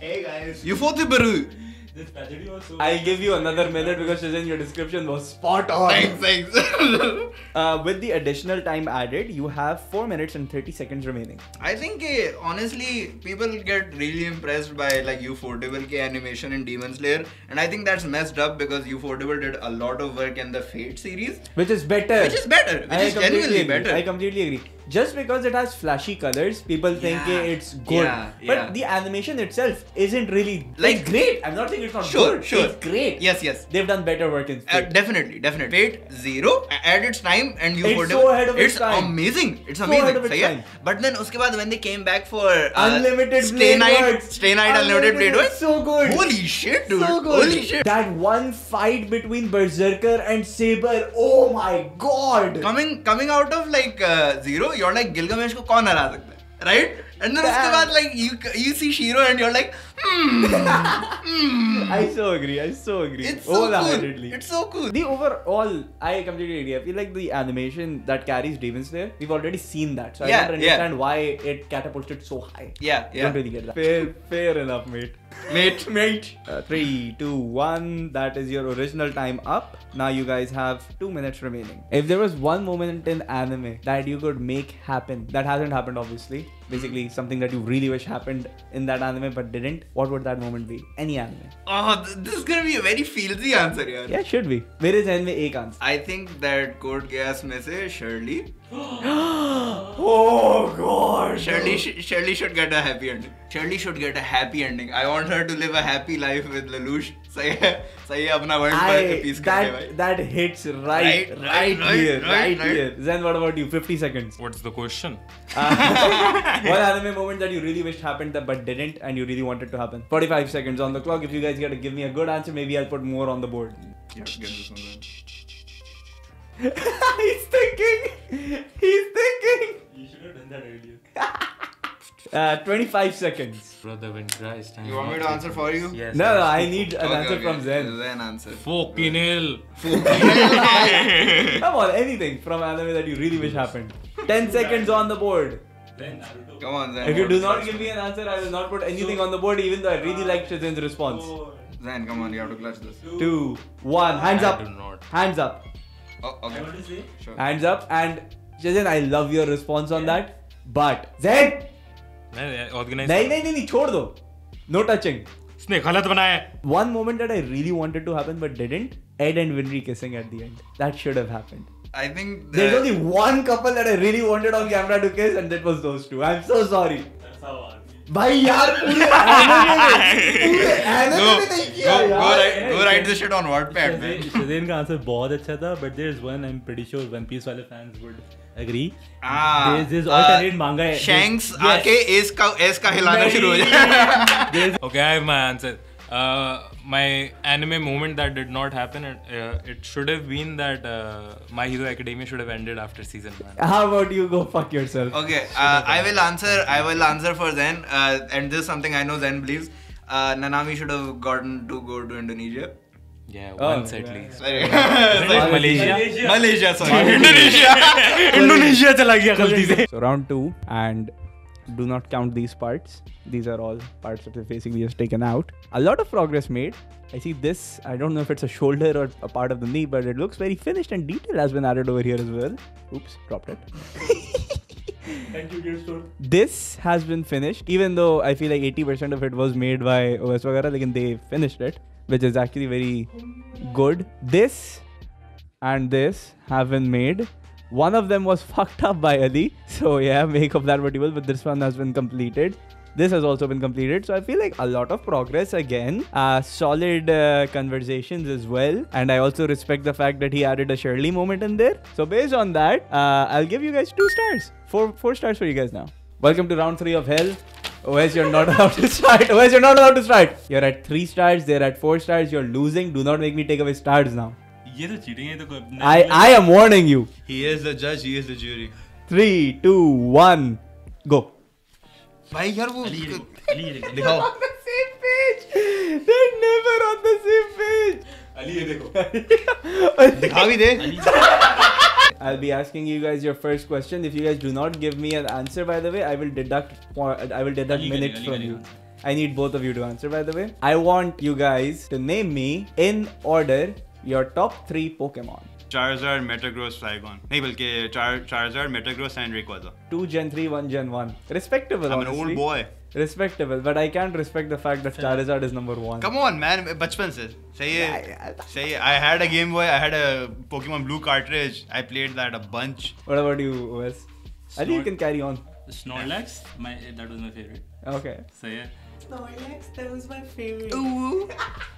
Speaker 6: Hey guys.
Speaker 4: Ufothibaru.
Speaker 3: This tragedy was so.
Speaker 1: I'll give you another minute because Shizen, your description was spot on.
Speaker 4: Thanks, thanks.
Speaker 1: Uh, with the additional time added, you have 4 minutes and 30 seconds remaining.
Speaker 4: I think eh, honestly, people get really impressed by like Ufotable K animation in Demon Slayer, and I think that's messed up because Ufotable did a lot of work in the Fate series,
Speaker 1: Which is better.
Speaker 4: which is better, which
Speaker 1: I
Speaker 4: is genuinely
Speaker 1: agree.
Speaker 4: better.
Speaker 1: I completely agree just because it has flashy colors, people
Speaker 4: yeah.
Speaker 1: think it's good.
Speaker 4: Yeah,
Speaker 1: but
Speaker 4: yeah.
Speaker 1: the animation itself isn't really
Speaker 4: like
Speaker 1: great. I'm not saying it's not
Speaker 4: sure,
Speaker 1: good.
Speaker 4: Sure, sure.
Speaker 1: It's great.
Speaker 4: Yes, yes.
Speaker 1: They've done better work in
Speaker 4: Uh, definitely, definitely. Fate Zero at its time and you
Speaker 1: it's so ahead of its,
Speaker 4: its amazing. It's amazing.
Speaker 1: So ahead of its time.
Speaker 4: But then uske baad when they came back for uh,
Speaker 1: Unlimited
Speaker 4: Stay Night. Stay Night Unlimited,
Speaker 1: Unlimited Blade
Speaker 4: Works.
Speaker 1: So good.
Speaker 4: Holy shit, dude.
Speaker 1: So good.
Speaker 4: Holy shit.
Speaker 1: That one fight between Berserker and Saber. Oh my god.
Speaker 4: Coming coming out of like uh, Zero you are like Gilgamesh को कौन हरा सकता है? Right and then उसके बाद like you you see Shirou and you are like
Speaker 1: I so agree. I so agree.
Speaker 4: It's so cool. It's so cool.
Speaker 1: The overall, I completely agree. I feel like the animation that carries Demon Slayer, we've already seen that. So I
Speaker 4: Yeah,
Speaker 1: don't
Speaker 4: yeah.
Speaker 1: understand why it catapulted so high.
Speaker 4: Yeah,
Speaker 1: I
Speaker 4: yeah.
Speaker 1: don't really get that. Fair, fair enough, mate.
Speaker 4: Mate,
Speaker 1: Mate. Uh, three, two, one. That is your original time up. Now you guys have two minutes remaining. If there was one moment in anime that you could make happen, that hasn't happened, obviously. Basically, something that you really wish happened in that anime but didn't What would that moment be? Any anime?
Speaker 4: oh, th- this is gonna be a very feelsy answer, yaar.
Speaker 1: Yeah, should be. मेरे जहन में एक answer
Speaker 4: I think that Code Geass में से Shirley,
Speaker 1: Oh god.
Speaker 4: Shirley, sh- Shirley should get a happy ending. Shirley should get a happy ending. I want her to live a happy life with Lelouch. सही है, सही है अपना world पर
Speaker 1: I,
Speaker 4: peace करके भाई.
Speaker 1: that that hits right
Speaker 4: Right,
Speaker 1: right,
Speaker 4: right, right,
Speaker 1: here
Speaker 4: right,
Speaker 1: right,
Speaker 4: right.
Speaker 1: here. Zen, what about you? 50 seconds.
Speaker 5: What's the question?
Speaker 1: Uh, one anime moment that you really wished happened that but didn't and you really wanted to happen. 45 seconds on the clock. If you guys gotta give me a good answer, maybe I'll put more on the board.
Speaker 4: Yeah, get this one done.
Speaker 1: He's thinking. He's thinking.
Speaker 3: You should have done that earlier.
Speaker 1: Uh, 25 seconds.
Speaker 5: Brother, when Christ.
Speaker 4: You want me to answer for you?
Speaker 5: Yes.
Speaker 1: No, no, I need an
Speaker 4: Okay,
Speaker 1: answer
Speaker 4: okay.
Speaker 1: from Zen.
Speaker 4: Zen answer.
Speaker 5: Fucking hell.
Speaker 1: Come on, anything from anime that you really wish happened. 10 seconds on the board.
Speaker 3: Then Naruto.
Speaker 4: Come on, Zen.
Speaker 1: If you do not give me an answer, I will not put anything on the board, even though I really like Shizen's response.
Speaker 3: Four,
Speaker 4: Zen, come on, you have to clutch this.
Speaker 1: Two, one, hands
Speaker 5: I
Speaker 1: up. Hands up.
Speaker 4: Oh,
Speaker 3: I
Speaker 4: okay.
Speaker 3: want to say.
Speaker 4: Sure.
Speaker 1: Hands up. And Shizen, I love your response on that. But Zen! नहीं नहीं नहीं छोड़ दो। No touching
Speaker 5: उसने गलत बनाया
Speaker 1: one moment that I really wanted to happen but didn't Ed and Winry kissing at the end that should have happened
Speaker 4: I think
Speaker 1: that...
Speaker 4: there's
Speaker 1: only one couple that I really wanted on camera to kiss, and that was those two. I'm so sorry.
Speaker 3: That's how
Speaker 1: भाई यार पूरे पूरे नहीं
Speaker 4: go write this shit on WordPad man
Speaker 3: का answer बहुत अच्छा था but there is one I am pretty sure one piece वाले fans would agree
Speaker 4: Ah,
Speaker 3: There's this
Speaker 4: uh,
Speaker 3: alternate manga है-
Speaker 4: Shanks
Speaker 3: Yes.
Speaker 4: आके एस का एस का हिलाना शुरू हो जाए
Speaker 5: Okay, I have my answer. Uh, my anime moment that did not happen, it, uh, it should have been that uh, My Hero Academia should have ended after season one.
Speaker 1: how about you go fuck yourself
Speaker 4: Okay, uh, I will answer. I will answer for Zen, uh, and this is something I know Zen believes. Uh, Nanami should have gotten to go to Indonesia.
Speaker 5: Yeah,
Speaker 1: oh,
Speaker 5: once at least.
Speaker 4: Sorry.
Speaker 5: Malaysia.
Speaker 4: Malaysia. Sorry.
Speaker 5: Indonesia. Indonesia चला गया गलती से.
Speaker 1: So round two and do not count these parts. These are all parts that are basically just taken out. A lot of progress made. I see this. I don't know if it's a shoulder or a part of the knee, but it looks very finished and detail has been added over here as well. Oops, dropped it.
Speaker 3: Thank you, Gear Store.
Speaker 1: This has been finished, even though I feel like 80% of it was made by OS Vagara, like, they finished it which is actually very good. This and this have been made. One of them was fucked up by Ali, so yeah, make of that what you will. But this one has been completed. This has also been completed, so I feel like a lot of progress again. Uh, solid uh, conversations as well, and I also respect the fact that he added a Shirley moment in there. So based on that, uh, I'll give you guys two stars, four four stars for you guys now. Welcome to round three of hell. OS, you're not allowed to start. OS, you're not allowed to start. You're at three stars. They're at four stars. You're losing. Do not make me take away stars now.
Speaker 3: ये तो cheating है ये तो कोई
Speaker 1: I I am warning you.
Speaker 2: He is the judge, he is the jury.
Speaker 1: Three, two, one, go.
Speaker 2: भाई यार वो
Speaker 3: अली ये देखो, अली ये देखो।
Speaker 2: दिखाओ
Speaker 1: On the same page. They're never on the same page.
Speaker 7: Ali ये देखो
Speaker 2: दिखा भी दे
Speaker 1: I'll be asking you guys your first question. If you guys do not give me an answer, by the way, I will deduct. po- I will deduct
Speaker 3: Ali
Speaker 1: minutes
Speaker 3: karega,
Speaker 1: from
Speaker 3: Ali
Speaker 1: you. I need both of you to answer, by the way. I want you guys to name me in order your top three Pokemon.
Speaker 2: Charizard, Metagross, Flygon. नहीं बल्कि Char Charizard, Metagross and Rayquaza.
Speaker 1: Two Gen 3, one Gen 1. Respectable,
Speaker 2: I'm an
Speaker 1: honestly.
Speaker 2: old boy.
Speaker 1: respectable but i can't respect the fact that charizard is number one.
Speaker 2: Come on man bachpan
Speaker 1: se
Speaker 2: say
Speaker 1: it.
Speaker 2: Say it. i had a game boy i had a pokemon blue cartridge. I played that a bunch.
Speaker 1: What about you wes Snor- i think you can carry on.
Speaker 3: Snorlax my that was my favorite.
Speaker 1: Okay.
Speaker 3: Say it
Speaker 8: snorlax that was my favorite.
Speaker 3: Ooh.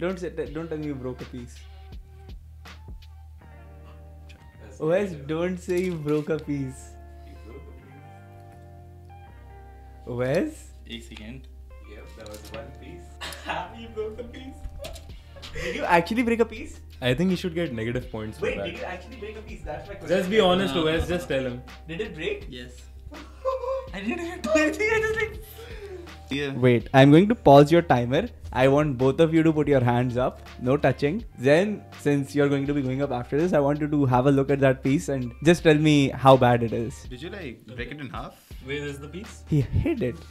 Speaker 1: Don't say that. don't tell me you broke a piece. Wes, don't say you broke a piece. Wes?
Speaker 3: एक second.
Speaker 5: Yep, that was one piece. you broke a piece.
Speaker 1: Did you actually break a piece?
Speaker 5: I think he should get negative points for
Speaker 1: Wait,
Speaker 5: that.
Speaker 1: did you actually break a piece? That's my question.
Speaker 5: Just be honest,
Speaker 3: No.
Speaker 5: Wes. Just tell him.
Speaker 1: Did it break?
Speaker 3: Yes.
Speaker 1: I didn't even do anything. I just like.
Speaker 2: Yeah.
Speaker 1: Wait, I'm going to pause your timer. I want both of you to put your hands up, no touching. Then, since you're going to be going up after this, I want you to have a look at that piece and just tell me how bad it is.
Speaker 2: Did you like break it in half?
Speaker 3: Where is the piece?
Speaker 1: He hid it.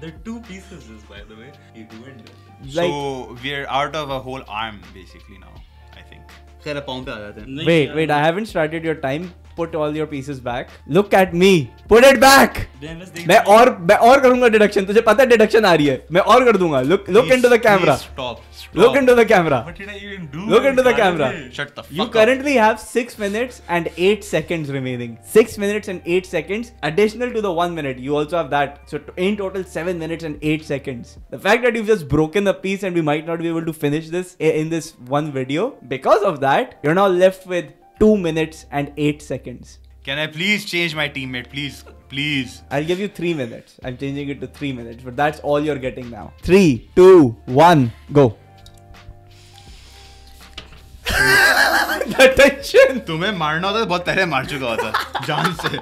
Speaker 3: There are two pieces, this, by the way.
Speaker 5: He ruined it.
Speaker 1: Like,
Speaker 2: so we're out of a whole arm basically now. I think. खैर पाँव पे आ जाते हैं.
Speaker 3: नहीं,
Speaker 1: wait,
Speaker 3: यार,
Speaker 1: wait, I haven't started your time. Put all your pieces back. Look at me. Put it back.
Speaker 3: then let's take
Speaker 1: मैं
Speaker 3: the-
Speaker 1: और मैं और करूंगा डिडक्शन तुझे पता है डिडक्शन आ रही है मैं और कर दूंगा look look into the camera
Speaker 2: Please Stop. Stop.
Speaker 1: Look into the camera
Speaker 3: What did I even do?
Speaker 1: Look into the
Speaker 3: Why
Speaker 1: camera.
Speaker 3: did I-
Speaker 2: Shut the fuck
Speaker 1: You
Speaker 2: up.
Speaker 1: currently have 6 minutes and 8 seconds remaining. 6 minutes and 8 seconds additional to the 1 minute. You also have that. So t- in total 7 minutes and 8 seconds. The fact that you've just broken the piece and we might not be able to finish this i- in this one video because of that, you're now left with 2 minutes and 8 seconds.
Speaker 2: Can I please change my teammate? Please, please.
Speaker 1: I'll give you 3 minutes. I'm changing it to 3 minutes, but that's all you're getting now. 3 2 1 go. the tension.
Speaker 2: तुम्हें मारना होता तो बहुत पहले मार चुका होता जान से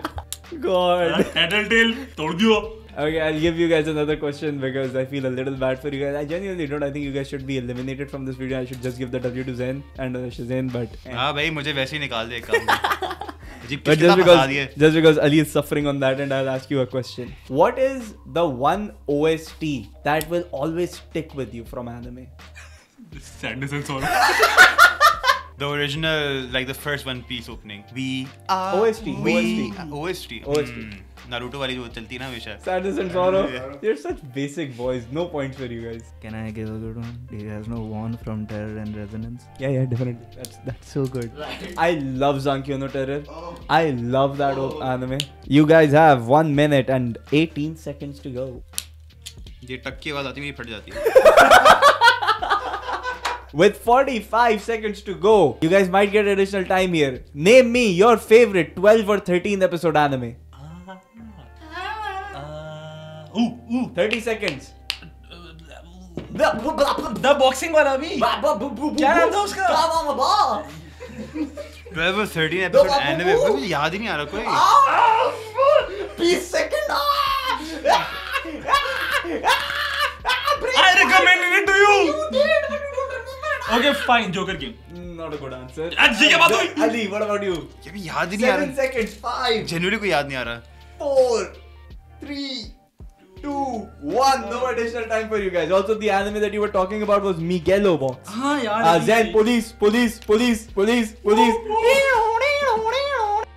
Speaker 1: God.
Speaker 3: Tattletale, तोड़ दियो.
Speaker 1: Okay, I'll give you guys another question because I feel a little bad for you guys. I genuinely don't. I think you guys should be eliminated from this video. I should just give the W to Zen and uh, Shazane, but. eh.
Speaker 2: हाँ भाई मुझे वैसे ही निकाल दे एक काम में। जी
Speaker 1: But
Speaker 2: कितना
Speaker 1: just
Speaker 2: फंसा
Speaker 1: because,
Speaker 2: दिए
Speaker 1: just because Ali is suffering on that, and I'll ask you a question. What is the one OST that will always stick with you from anime?
Speaker 3: Sadness and sorrow.
Speaker 2: The original, like the first One Piece opening. We are
Speaker 1: OST,
Speaker 2: We
Speaker 1: OST.
Speaker 2: OST.
Speaker 1: OST.
Speaker 2: Hmm. Naruto वाली जो चलती है ना हमेशा.
Speaker 1: Sadness and sorrow.
Speaker 2: Yeah.
Speaker 1: You're such basic boys. No points for you guys.
Speaker 4: Can I give a good one? Do you guys know One from Terror and Resonance?
Speaker 1: Yeah, yeah, definitely. That's that's so good. I love Zankyo no Terror. I love that old anime. You guys have one minute and 18 seconds to go.
Speaker 2: ये टक की आवाज़ आती है मेरी फट जाती है.
Speaker 1: With 45 seconds to go, you guys might get additional time here. Name me your favorite 12 or 13th episode anime.
Speaker 3: Uh, ooh, ooh.
Speaker 1: 30 seconds.
Speaker 3: The boxing वाला भी. क्या नाम था उसका?
Speaker 2: 12 or 13 episode anime मुझे याद ही नहीं आ रहा कोई.
Speaker 1: Peace second.
Speaker 3: I recommended it to you. Okay, fine. Joker King.
Speaker 1: Not a good answer.
Speaker 3: आज क्या बात हुई?
Speaker 1: Ali, what about you?
Speaker 4: ये भी याद ही नहीं आ
Speaker 1: Seven
Speaker 4: रहा
Speaker 1: seconds. Five,
Speaker 4: जेन्युइनली कोई याद नहीं आ रहा
Speaker 1: four, three, two, one. No additional time for you guys. Also, the anime that you were talking about was Megalo Box.
Speaker 3: हाँ यार.
Speaker 1: Uh, Zen police, police, police, police, police.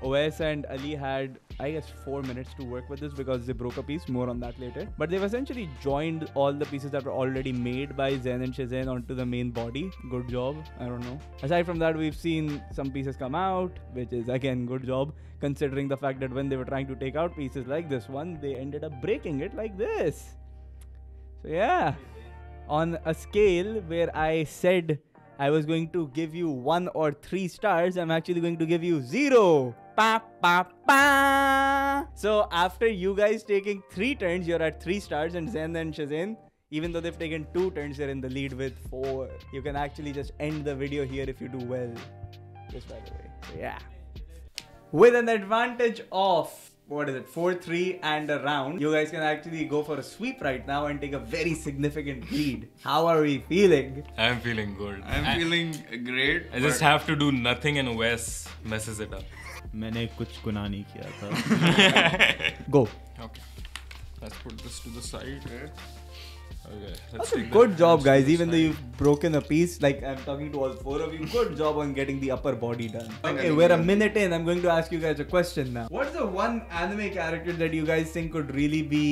Speaker 1: OS and Ali had, I guess, four minutes to work with this because they broke a piece. More on that later. But they've essentially joined all the pieces that were already made by Zen and Shizen onto the main body. Good job. I don't know. Aside from that, we've seen some pieces come out, which is again good job considering the fact that when they were trying to take out pieces like this one, they ended up breaking it like this. So yeah, on a scale where I said I was going to give you one or three stars, I'm actually going to give you zero. Pa pa pa. So after you guys taking three turns, you're at three stars, and Zen and Shazin. Even though they've taken two turns, they're in the lead with four. You can actually just end the video here if you do well. Just by the way. So yeah with an advantage of what is it 4-3 and a round you guys can actually go for a sweep right now and take a very significant lead how are we feeling
Speaker 5: I'm feeling good.
Speaker 4: I'm
Speaker 5: I,
Speaker 4: feeling great.
Speaker 5: I just
Speaker 4: but-
Speaker 5: have to do nothing and Wes messes it up.
Speaker 6: मैंने कुछ गुनाह नहीं किया था
Speaker 1: go
Speaker 5: Okay. Let's put this to the side. Okay.
Speaker 1: That's a good job guys even though you've broken a piece like i'm talking to all four of you good job on getting the upper body done okay we're a minute in i'm going to ask you guys a question now what's the one anime character that you guys think could really be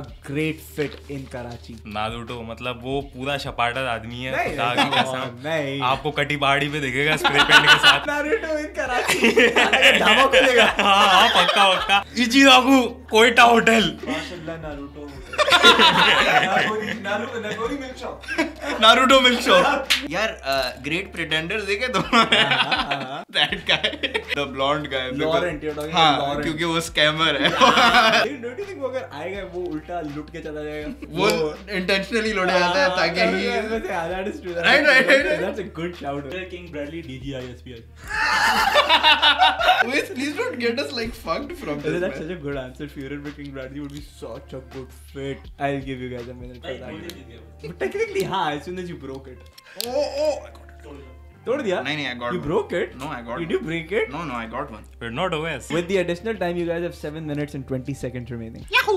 Speaker 1: a great fit in karachi
Speaker 5: Naruto मतलब वो पूरा शपाटा आदमी है
Speaker 1: नहीं,
Speaker 5: खुदा की कसम
Speaker 1: नहीं।
Speaker 5: आपको कटी पहाड़ी पे दिखेगा स्प्रे पेंट के साथ
Speaker 1: Naruto in Karachi ढाबा खुलेगा
Speaker 5: हाँ हाँ पक्का पक्का इचिरागु कोयटा होटल
Speaker 1: माशाल्लाह Naruto Naruto Nagori milk shop
Speaker 4: Naruto milk shop यार ग्रेट प्रिटेंडर देखे तुम that guy
Speaker 1: the blonde guy about
Speaker 4: हाँ. क्योंकि वो स्कैमर है
Speaker 1: डोंट यू थिंक वो अगर आएगा वो उल्टा लूट के चला जाएगा
Speaker 4: वो इंटेंशनली लौट जाता है ताकि ही
Speaker 1: that's a good shout
Speaker 3: Joker King Bradley DGI SPI.
Speaker 4: Wait, please don't get us like fucked from this.
Speaker 1: that's such a good answer Fury King Bradley would be such a good Wait, I'll give you guys a minute for that. But technically, ha as soon as you broke it.
Speaker 4: Oh, oh, I got it.
Speaker 1: तोड़ दिया
Speaker 4: नहीं नहीं I got
Speaker 1: you broke it
Speaker 4: no I got
Speaker 1: did you break it
Speaker 4: no no I got one
Speaker 5: we are not aware
Speaker 1: with the additional time you guys have 7 minutes and 20 seconds remaining yahoo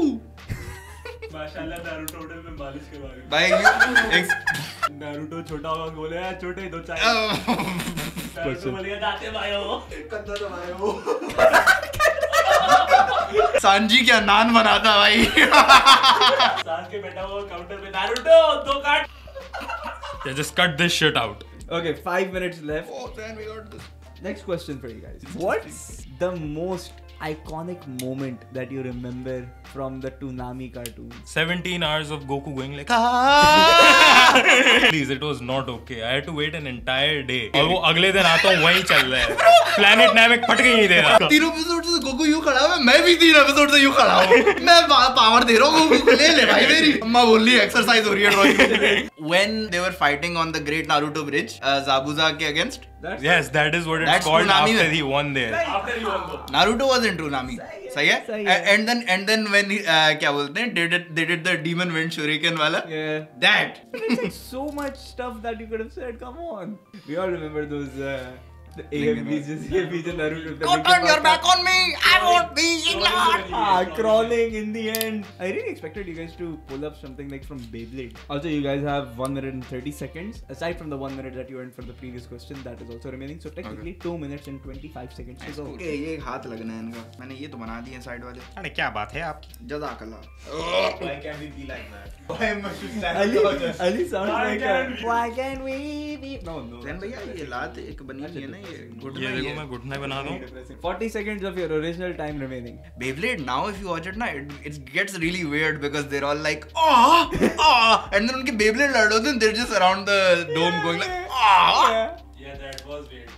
Speaker 3: माशाल्लाह Naruto hotel में बालिश के बारे
Speaker 4: में। भाई एक
Speaker 3: Naruto छोटा होगा गोले यार छोटे दो
Speaker 4: चार।
Speaker 3: नारुतो बोलेगा जाते भाई हो कंधा तो भाई हो
Speaker 4: सांजी क्या नान बनाता भाई
Speaker 3: सांस के बैठा हुआ काउंटर पे नारुतो दो काट
Speaker 5: Yeah, just cut this shit out.
Speaker 1: okay 5 minutes left
Speaker 4: oh, then we got this.
Speaker 1: Next question for you guys. What's the most iconic moment that you remember from the Toonami cartoon?
Speaker 5: 17 hours of Goku going like Please, it was not okay. I had to wait an entire day. और वो अगले दिन आता हूँ वहीं चल रहा है प्लेनेट नामिक फट ही दे रहा
Speaker 4: तीन एपिसोड से गोकू यूँ खड़ा है मैं भी तीन एपिसोड से यूँ खड़ा हूँ मैं पावर दे रहा हूँ गोकू को ले ले भाई मेरी अम्मा बोल रही है एक्सरसाइज हो रही है drawing when they were fighting on the great Naruto bridge uh, Zabuza के against
Speaker 1: That's
Speaker 5: Yes, that is what it's
Speaker 4: That's
Speaker 5: called
Speaker 4: Toonami
Speaker 5: after he won there.
Speaker 3: You won go
Speaker 4: Naruto was in Toonami सही है? And then and then when क्या बोलते हैं? They did the demon wind शuriken वाला? That
Speaker 1: so much stuff that you could have said come on we all remember those all remember those uh, the AMVs, just AMVs and Naruto. the
Speaker 4: go
Speaker 1: Linkin
Speaker 4: turn your
Speaker 1: Park
Speaker 4: back on me I won't be ignored
Speaker 1: Ah, crawling in the end. I really expected you guys to pull up something like from Beyblade. Also, you guys have 1 minute and 30 seconds. Aside from the 1 minute that you earned for the previous question, that is also remaining. So, technically, 2 minutes and 25 seconds to go.
Speaker 4: Okay ये हाथ लगना है इनका मैंने ये तो बना दिए साइड वाले
Speaker 5: अरे क्या बात है आपकी
Speaker 4: जजाकल्ला
Speaker 6: Why can't we be like that? Why must you stand
Speaker 1: Ali,
Speaker 6: out there?
Speaker 1: Ali sounds
Speaker 3: Why
Speaker 1: like
Speaker 3: can't
Speaker 1: a,
Speaker 3: we?
Speaker 1: Why can't we be? No, no.
Speaker 4: Jain भैया ये लात एक बनी हुई है ना ये घुटना
Speaker 5: ये देखो मैं घुटने बना दूँ
Speaker 1: 40 seconds of your original time remaining.
Speaker 4: Beyblade now if you watch it ना it, it gets really weird because they're all like ah ah and then उनके Beyblade लड़ होते they're just around the dome going like ah
Speaker 1: Yeah.
Speaker 3: Yeah that was वेird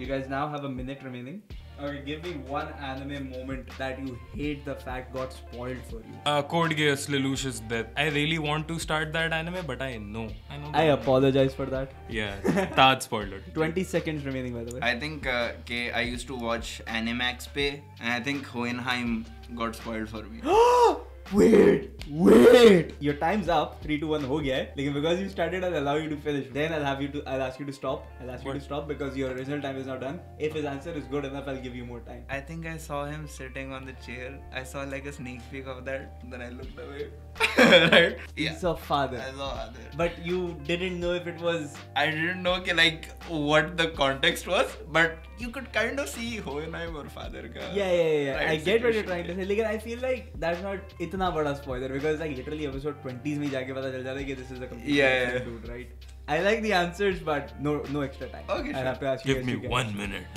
Speaker 1: You guys now have a minute remaining. Okay, give me one anime moment that you hate the fact got spoiled for you.
Speaker 5: uh, Code Geass Lelouch's death. I really want to start that anime, but I know. I know.
Speaker 1: I apologize for that.
Speaker 5: Yeah, Tad spoiled it.
Speaker 1: 20 seconds remaining, by the way.
Speaker 4: I think uh, के I used to watch Animax Pay, and I think Hohenheim got spoiled for me
Speaker 1: wait wait. Your time's up. 3 to 1 ho gaya hai. Because you started i'll allow you to finish. Then i'll have you to i'll ask you to stop. I'll ask what? you to stop because your original time is not done. If his answer is good enough i'll give you more time.
Speaker 4: I think i saw him sitting on the chair. I saw like a sneak peek of that. Then i looked away. Right? Yeah.
Speaker 1: you saw father.
Speaker 4: I saw father.
Speaker 1: But you didn't know if it was
Speaker 4: i didn't know okay, like what the context was but you could kind of see Hohenheim or father ka.
Speaker 1: Yeah, yeah, yeah.
Speaker 4: right
Speaker 1: I get what you're trying to say. लेकिन I feel like that's not इतना बड़ा spoiler because like literally episode 20s में ही जाके पता चल जाता है कि this is a complete
Speaker 4: Yeah, yeah,
Speaker 1: dude, right? I like the answers, but no, no extra time.
Speaker 4: Okay,
Speaker 1: I'll
Speaker 4: sure.
Speaker 1: have to ask you
Speaker 5: Give
Speaker 1: guys
Speaker 5: me
Speaker 1: to guess.
Speaker 5: one minute.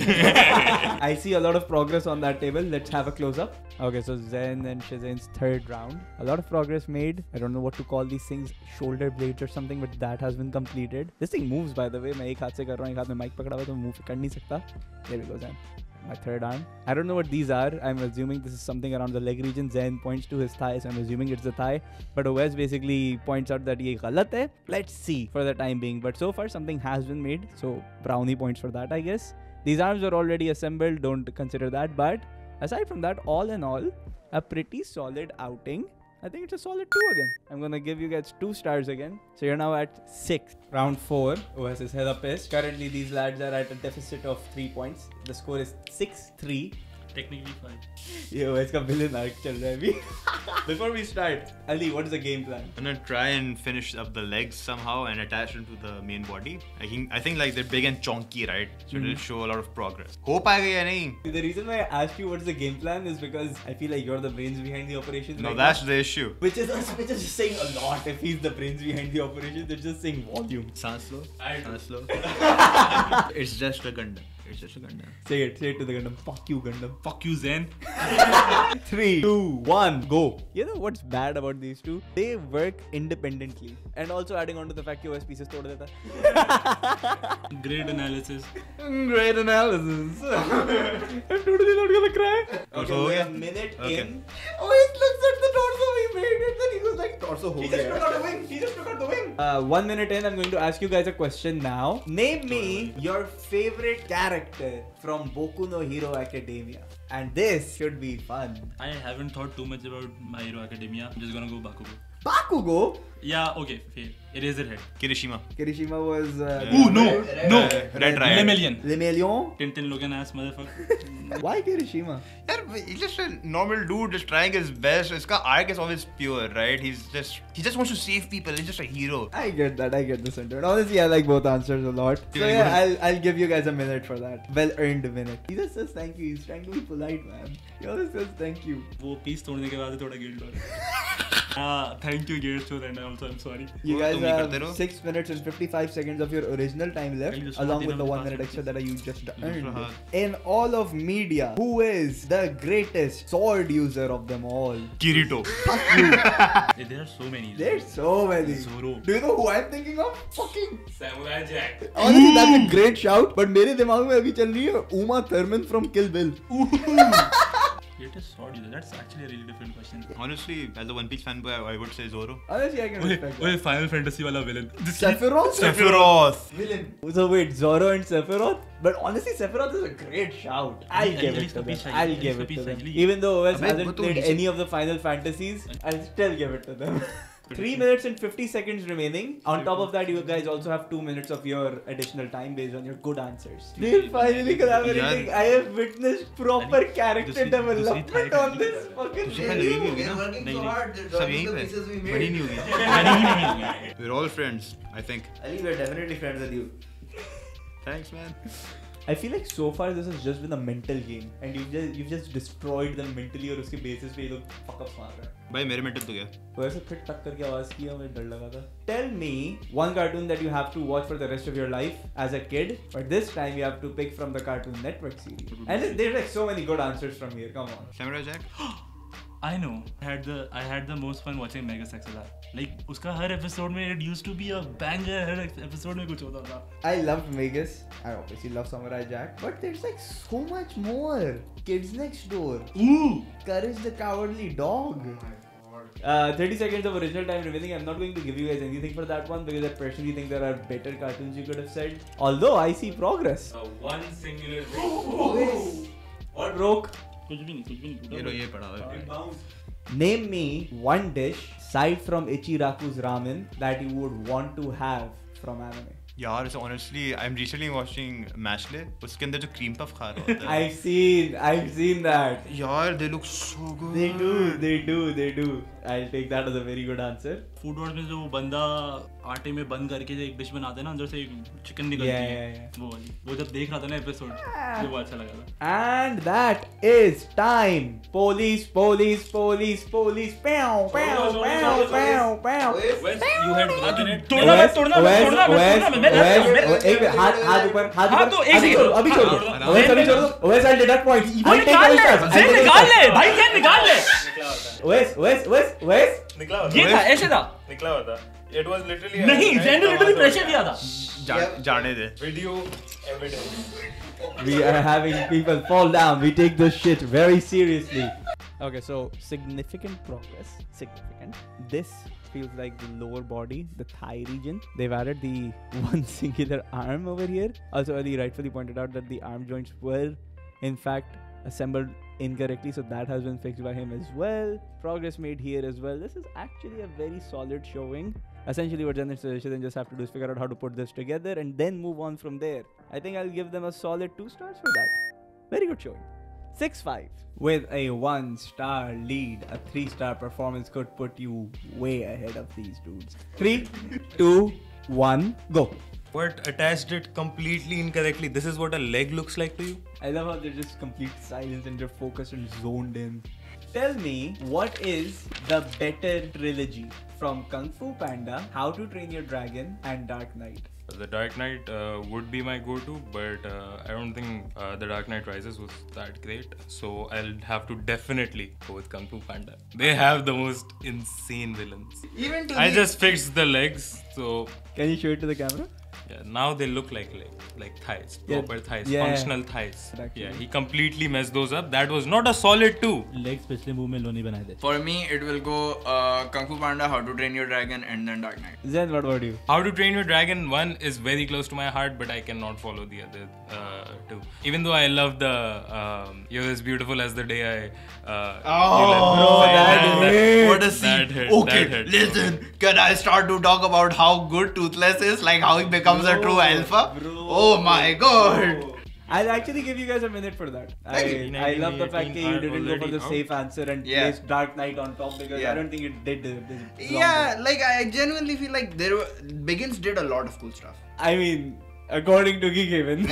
Speaker 1: I see a lot of progress on that table. Let's have a close up. Okay, so Zen and Shazane's third round. A lot of progress made. I don't know what to call these things, shoulder blades or something, but that has been completed. This thing moves, by the way. मैं एक हाथ से कर रहा हूँ, एक हाथ में mic पकड़ा हुआ है, तो move कर नहीं सकता. There we go, Zen. my third arm. I don't know what these are. I'm assuming this is something around the leg region. Zen points to his thigh, so I'm assuming it's the thigh. But Owes basically points out that he galat hai. Let's see for the time being. But so far something has been made, so brownie points for that, I guess. These arms are already assembled. Don't consider that. But aside from that, all in all, a pretty solid outing I think it's a solid two again. I'm gonna give you guys two stars again. So you're now at six. Round four. OS is. Currently, these lads are at a deficit of three points. The score is 6 3
Speaker 3: Technically fine.
Speaker 1: ये OS का villain arc चल रहा है अभी. Before we start, Ali, what is the game plan?
Speaker 2: I'm gonna try and finish up the legs somehow and attach them to the main body. I think I think like they're big and chonky, right? So it'll show a lot of progress. हो पाएगा या नहीं?
Speaker 1: The reason why I asked you what's the game plan is because I feel like you're the brains behind the operations.
Speaker 2: No,
Speaker 1: right
Speaker 2: that's
Speaker 1: now.
Speaker 2: the issue.
Speaker 1: Which is which is just saying a lot. If he's the brains behind the operation, they're just saying volume.
Speaker 2: Sounds slow. Sounds slow. it's just a Gundam. It's just a Gundam.
Speaker 1: Say it, say it to the Gundam. Fuck you, Gundam.
Speaker 3: Fuck you, Zen.
Speaker 1: Three, two, one, go. You know what's bad about these two? They work independently. And also adding on to the fact कि OS pieces तोड़ देता.
Speaker 3: Great analysis.
Speaker 1: Great analysis. I'm totally not gonna cry. Okay,
Speaker 2: Also,
Speaker 1: we're
Speaker 2: yeah.
Speaker 1: a minute
Speaker 2: Okay.
Speaker 1: in. OS looks at the torso we made it. Then he was like, torso हो
Speaker 6: He just
Speaker 1: गया.
Speaker 6: took out the wing. He just took out the wing.
Speaker 1: Uh, one minute in, I'm going to ask you guys a question now. Name me your favorite character from Boku no Hero Academia. And this should be fun.
Speaker 3: I haven't thought too much about My Hero Academia. I'm just gonna go Bakugo.
Speaker 1: Bakugo?
Speaker 3: Yeah, okay, fail. Eraserhead.
Speaker 2: Kirishima.
Speaker 1: Kirishima was. Uh,
Speaker 3: Ooh, no! Red, no!
Speaker 2: Red, Red Riot.
Speaker 3: Lemillion. Tintin Logan ass motherfucker.
Speaker 1: Why Kirishima?
Speaker 2: Yeah, he's just a normal dude just trying his best. His arc is always pure, right? He's just. He just wants to save people. He's just a hero.
Speaker 1: I get that. I get the sentiment. Honestly, I like both answers a lot. So
Speaker 2: yeah,
Speaker 1: I'll, I'll give you guys a minute for that. Well earned minute. He just says thank you. He's trying to be polite, man. He always says thank you.
Speaker 3: वो piece तोड़ने के बाद थोड़ा guilt हो रहा है। thank you, also I am sorry
Speaker 1: You
Speaker 2: वो
Speaker 1: guys
Speaker 2: तुम ही करते
Speaker 1: have
Speaker 2: रहो।
Speaker 1: six minutes and 55 seconds of your original time left,
Speaker 3: Can you just
Speaker 1: along
Speaker 3: not
Speaker 1: with the
Speaker 3: even
Speaker 1: one
Speaker 3: pass
Speaker 1: minute
Speaker 3: it,
Speaker 1: extra that you just
Speaker 2: Just
Speaker 1: earned.
Speaker 2: hug.
Speaker 1: In all of media, who is the greatest sword user of them all?
Speaker 2: Kirito.
Speaker 3: there are so many
Speaker 1: There's so many.
Speaker 3: Zoro.
Speaker 1: Do you know who I'm thinking of? Fucking.
Speaker 5: Samurai Jack.
Speaker 1: Honestly, that's a great shout. But मेरे दिमाग में अभी चल रही है Uma Thurman from Kill Bill.
Speaker 3: greatest sword user that's actually a really different question
Speaker 2: Honestly, as a One Piece fanboy, I, I would say Zoro.
Speaker 1: Honestly, I can
Speaker 3: ओए
Speaker 1: respect that.
Speaker 3: ओए final fantasy वाला
Speaker 1: Sephiroth?
Speaker 2: Sephiroth.
Speaker 1: Villain. So wait, Zoro and Sephiroth? But honestly, Sephiroth is a great shout. I'll
Speaker 3: Ali-
Speaker 1: give it to them. I'll give it to them. Even though OS hasn't
Speaker 2: तो
Speaker 1: played any of the Final Fantasies, I'll still give it to them. 3 minutes and 50 seconds remaining. On top of that, you guys also have 2 minutes of your additional time based on your good answers. We finally collaborating. I have witnessed proper character development on this fucking
Speaker 2: We're all friends, I think.
Speaker 6: Ali, we're definitely friends with you.
Speaker 2: Thanks, man.
Speaker 1: I feel like so far this has just been a mental game, and you've just you've just destroyed them mentally और उसके basis पे ये लोग fuck ups मार रहे हैं.
Speaker 2: भाई मेरे मेंटल तो गया
Speaker 1: वैसे फिर टक करके आवाज किया मुझे डर लगा था tell me one cartoon that you have to watch for the rest of your life as a kid but this time you have to pick from the Cartoon Network series and there like so many good answers from here come on
Speaker 2: Samurai Jack.
Speaker 3: I know. I had the I had the most fun watching Megas XLR. Like uska हर episode mein it used to be a banger. हर episode mein kuch hota tha.
Speaker 1: I loved Megas. I obviously love Samurai Jack. But there's like so much more. Kids Next Door.
Speaker 3: Ooh.
Speaker 1: Courage the Cowardly Dog. Oh uh, 30 seconds of original time revealing. I'm not going to give you guys anything for that one because I personally think there are better cartoons you could have said. Although I see progress.
Speaker 5: Uh, one singular. Oh, oh, oh.
Speaker 1: What broke?
Speaker 3: कुछ भी नहीं कुछ भी नहीं
Speaker 2: ये लो ये पड़ा है
Speaker 1: name me one dish side from इचिराकु's ramen that you would want to have from anime.
Speaker 2: यार so honestly I am recently watching Mashle उसके अंदर जो क्रीम पफ खा रहा होता है।
Speaker 1: I seen I seen that
Speaker 2: यार they look so good
Speaker 1: they do they do they do I take that as a very good answer
Speaker 3: food wars में जो बंदा आटे में बंद करके एक डिश बनाते हैं ना अंदर से एक चिकन निकलती
Speaker 1: yeah,
Speaker 3: है।
Speaker 1: yeah, yeah.
Speaker 3: वो वाली। वो जब देख रहा था ना एपिसोड yeah. वो अच्छा लगा था।
Speaker 1: And that is time police police police police pow pow pow पाओ पाओ
Speaker 3: यू हैड
Speaker 1: तोड़ना
Speaker 3: मत तोड़ना मत तोड़ना मत
Speaker 1: एक हाथ हाथ ऊपर हाथ ऊपर
Speaker 3: तो एक
Speaker 1: सेकंड अभी छोड़ दो वैस अभी छोड़ दो OS I did
Speaker 3: point
Speaker 1: I take
Speaker 3: निकाल ले भाई जेन निकाल ले?
Speaker 1: ओएस ओएस ओएस ओएस
Speaker 5: निकला
Speaker 3: ये था ऐसे था।
Speaker 5: निकला होता। था इट वाज लिटरली
Speaker 3: नहीं जेन ने लिटरली प्रेशर दिया था
Speaker 2: जा- जाने दे
Speaker 5: video evidence
Speaker 1: We are having people fall down. We take this shit very seriously. Okay, so significant progress. Significant. This feels like the lower body, the thigh region. They've added the one singular arm over here. Also, Ali rightfully pointed out that the arm joints were, in fact, assembled incorrectly, so that has been fixed by him as well. Progress made here as well. This is actually a very solid showing. Essentially, what Jan and Shiden just have to do is figure out how to put this together and then move on from there. I think I'll give them a solid two stars for that. Very good showing. 6 5. With a 1 star lead, a 3 star performance could put you way ahead of these dudes. 3, 2, 1, go.
Speaker 5: What attached it completely incorrectly? This is what a leg looks like to you?
Speaker 1: I love how they're just complete silence and they're focused and zoned in. Tell me, what is the better trilogy from Kung Fu Panda, How to Train Your Dragon, and Dark Knight?
Speaker 5: The Dark Knight uh, would be my go-to, but uh, I don't think uh, The Dark Knight Rises was that great. So I'll have to definitely go with Kung Fu Panda. They have the most insane villains.
Speaker 4: Even to
Speaker 5: I
Speaker 4: the-
Speaker 5: just fixed the legs, so
Speaker 1: Can you show it to the camera?
Speaker 5: yeah, now they look like leg, like thighs,
Speaker 1: Yeah,
Speaker 5: proper thighs,
Speaker 1: yeah.
Speaker 5: functional thighs.
Speaker 1: Actually.
Speaker 5: Yeah, he completely messed those up. That was not a solid two.
Speaker 3: Legs पिछले move में लोनी बनाए थे
Speaker 4: For me, it will go uh, Kung Fu Panda, How to Train Your Dragon, and then Dark Knight.
Speaker 1: Zen, what about you?
Speaker 5: How to Train Your Dragon 1 is very close to my heart, but I cannot follow the other uh, two. Even though I love the um, You're as beautiful as the day I. Uh, you left me.
Speaker 4: bro,
Speaker 5: that,
Speaker 1: hit.
Speaker 4: What a
Speaker 5: that
Speaker 4: scene.
Speaker 5: hit,
Speaker 4: okay,
Speaker 5: that hit, bro.
Speaker 4: listen. Can I start to talk about how good Toothless is? Like how he becomes a true alpha? Oh my god.
Speaker 1: I'll actually give you guys a minute for that. I, I love the fact that you didn't go for the
Speaker 5: already
Speaker 1: safe answer and
Speaker 4: Yeah.
Speaker 1: placed Dark Knight on top because I don't think it did this. this
Speaker 4: Yeah, like I genuinely feel like there were Begins did a lot of cool stuff.
Speaker 1: I mean, according to Geekhaven,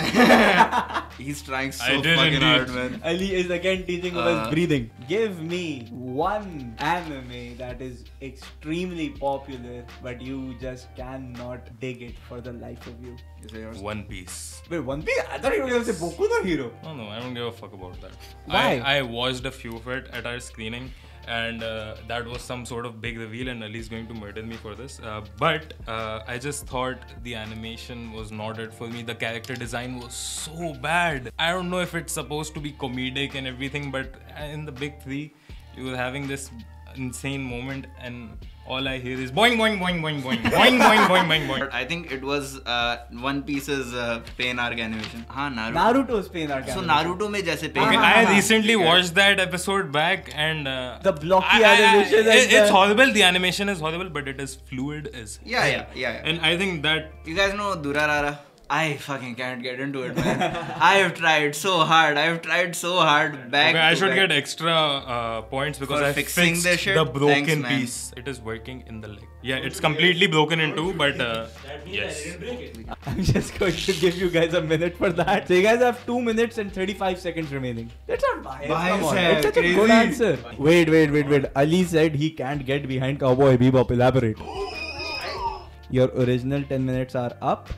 Speaker 4: He's trying so fucking
Speaker 5: indeed.
Speaker 4: hard, man.
Speaker 1: Ali is again teaching
Speaker 4: Uh,
Speaker 1: us breathing. Give me one anime that is extremely popular, but you just cannot dig it for the life of you.
Speaker 4: You say yours?
Speaker 5: One Piece.
Speaker 1: Wait, One Piece? I thought you were going to say Boku no Hero.
Speaker 5: No, no, I don't give a fuck about that.
Speaker 1: Why?
Speaker 5: I, I watched a few of it at our screening, and uh, that was some sort of big reveal, and Ali's going to murder me for this. Uh, but uh, I just thought the animation was not it for me. The character design was so bad. I don't know if it's supposed to be comedic and everything, but in the big three, you were having this insane moment, and all I hear is boing, boing, boing, boing, boing, boing, boing, boing, boing, boing.
Speaker 4: I think it was uh, One Piece's uh, pain arc animation. हाँ Naruto.
Speaker 1: Naruto's pain arc.
Speaker 4: So
Speaker 1: animation.
Speaker 4: Naruto में जैसे pain
Speaker 5: Okay,
Speaker 1: हाँ,
Speaker 5: I
Speaker 1: हाँ,
Speaker 5: recently
Speaker 4: हाँ.
Speaker 5: watched that episode back and uh,
Speaker 1: The blocky
Speaker 5: I- I- I-
Speaker 1: animation and
Speaker 5: it- it's
Speaker 1: the-
Speaker 5: horrible. The animation is horrible, but it is fluid as
Speaker 4: Yeah,
Speaker 5: hell.
Speaker 4: yeah, yeah, yeah.
Speaker 5: And I think that
Speaker 4: You guys know Durarara? I fucking can't get into it, man. I have tried so hard. I have tried so hard back.
Speaker 5: okay, I should
Speaker 4: back.
Speaker 5: get extra uh, points because
Speaker 4: For
Speaker 5: I
Speaker 4: fixing
Speaker 5: fixed
Speaker 4: this shit?
Speaker 5: the broken
Speaker 4: Thanks,
Speaker 5: piece. It is working in the leg. Yeah, it's completely broken in two, but uh, yes.
Speaker 1: I'm just going to give you guys a minute for that. So you guys have two minutes and 35 seconds remaining. That's not biased.
Speaker 4: Bias
Speaker 1: Come on.
Speaker 4: hai,
Speaker 1: It's such a good answer. Wait, wait, wait, wait. Ali said he can't get behind Cowboy Bebop. Elaborate. Your original 10 minutes are up,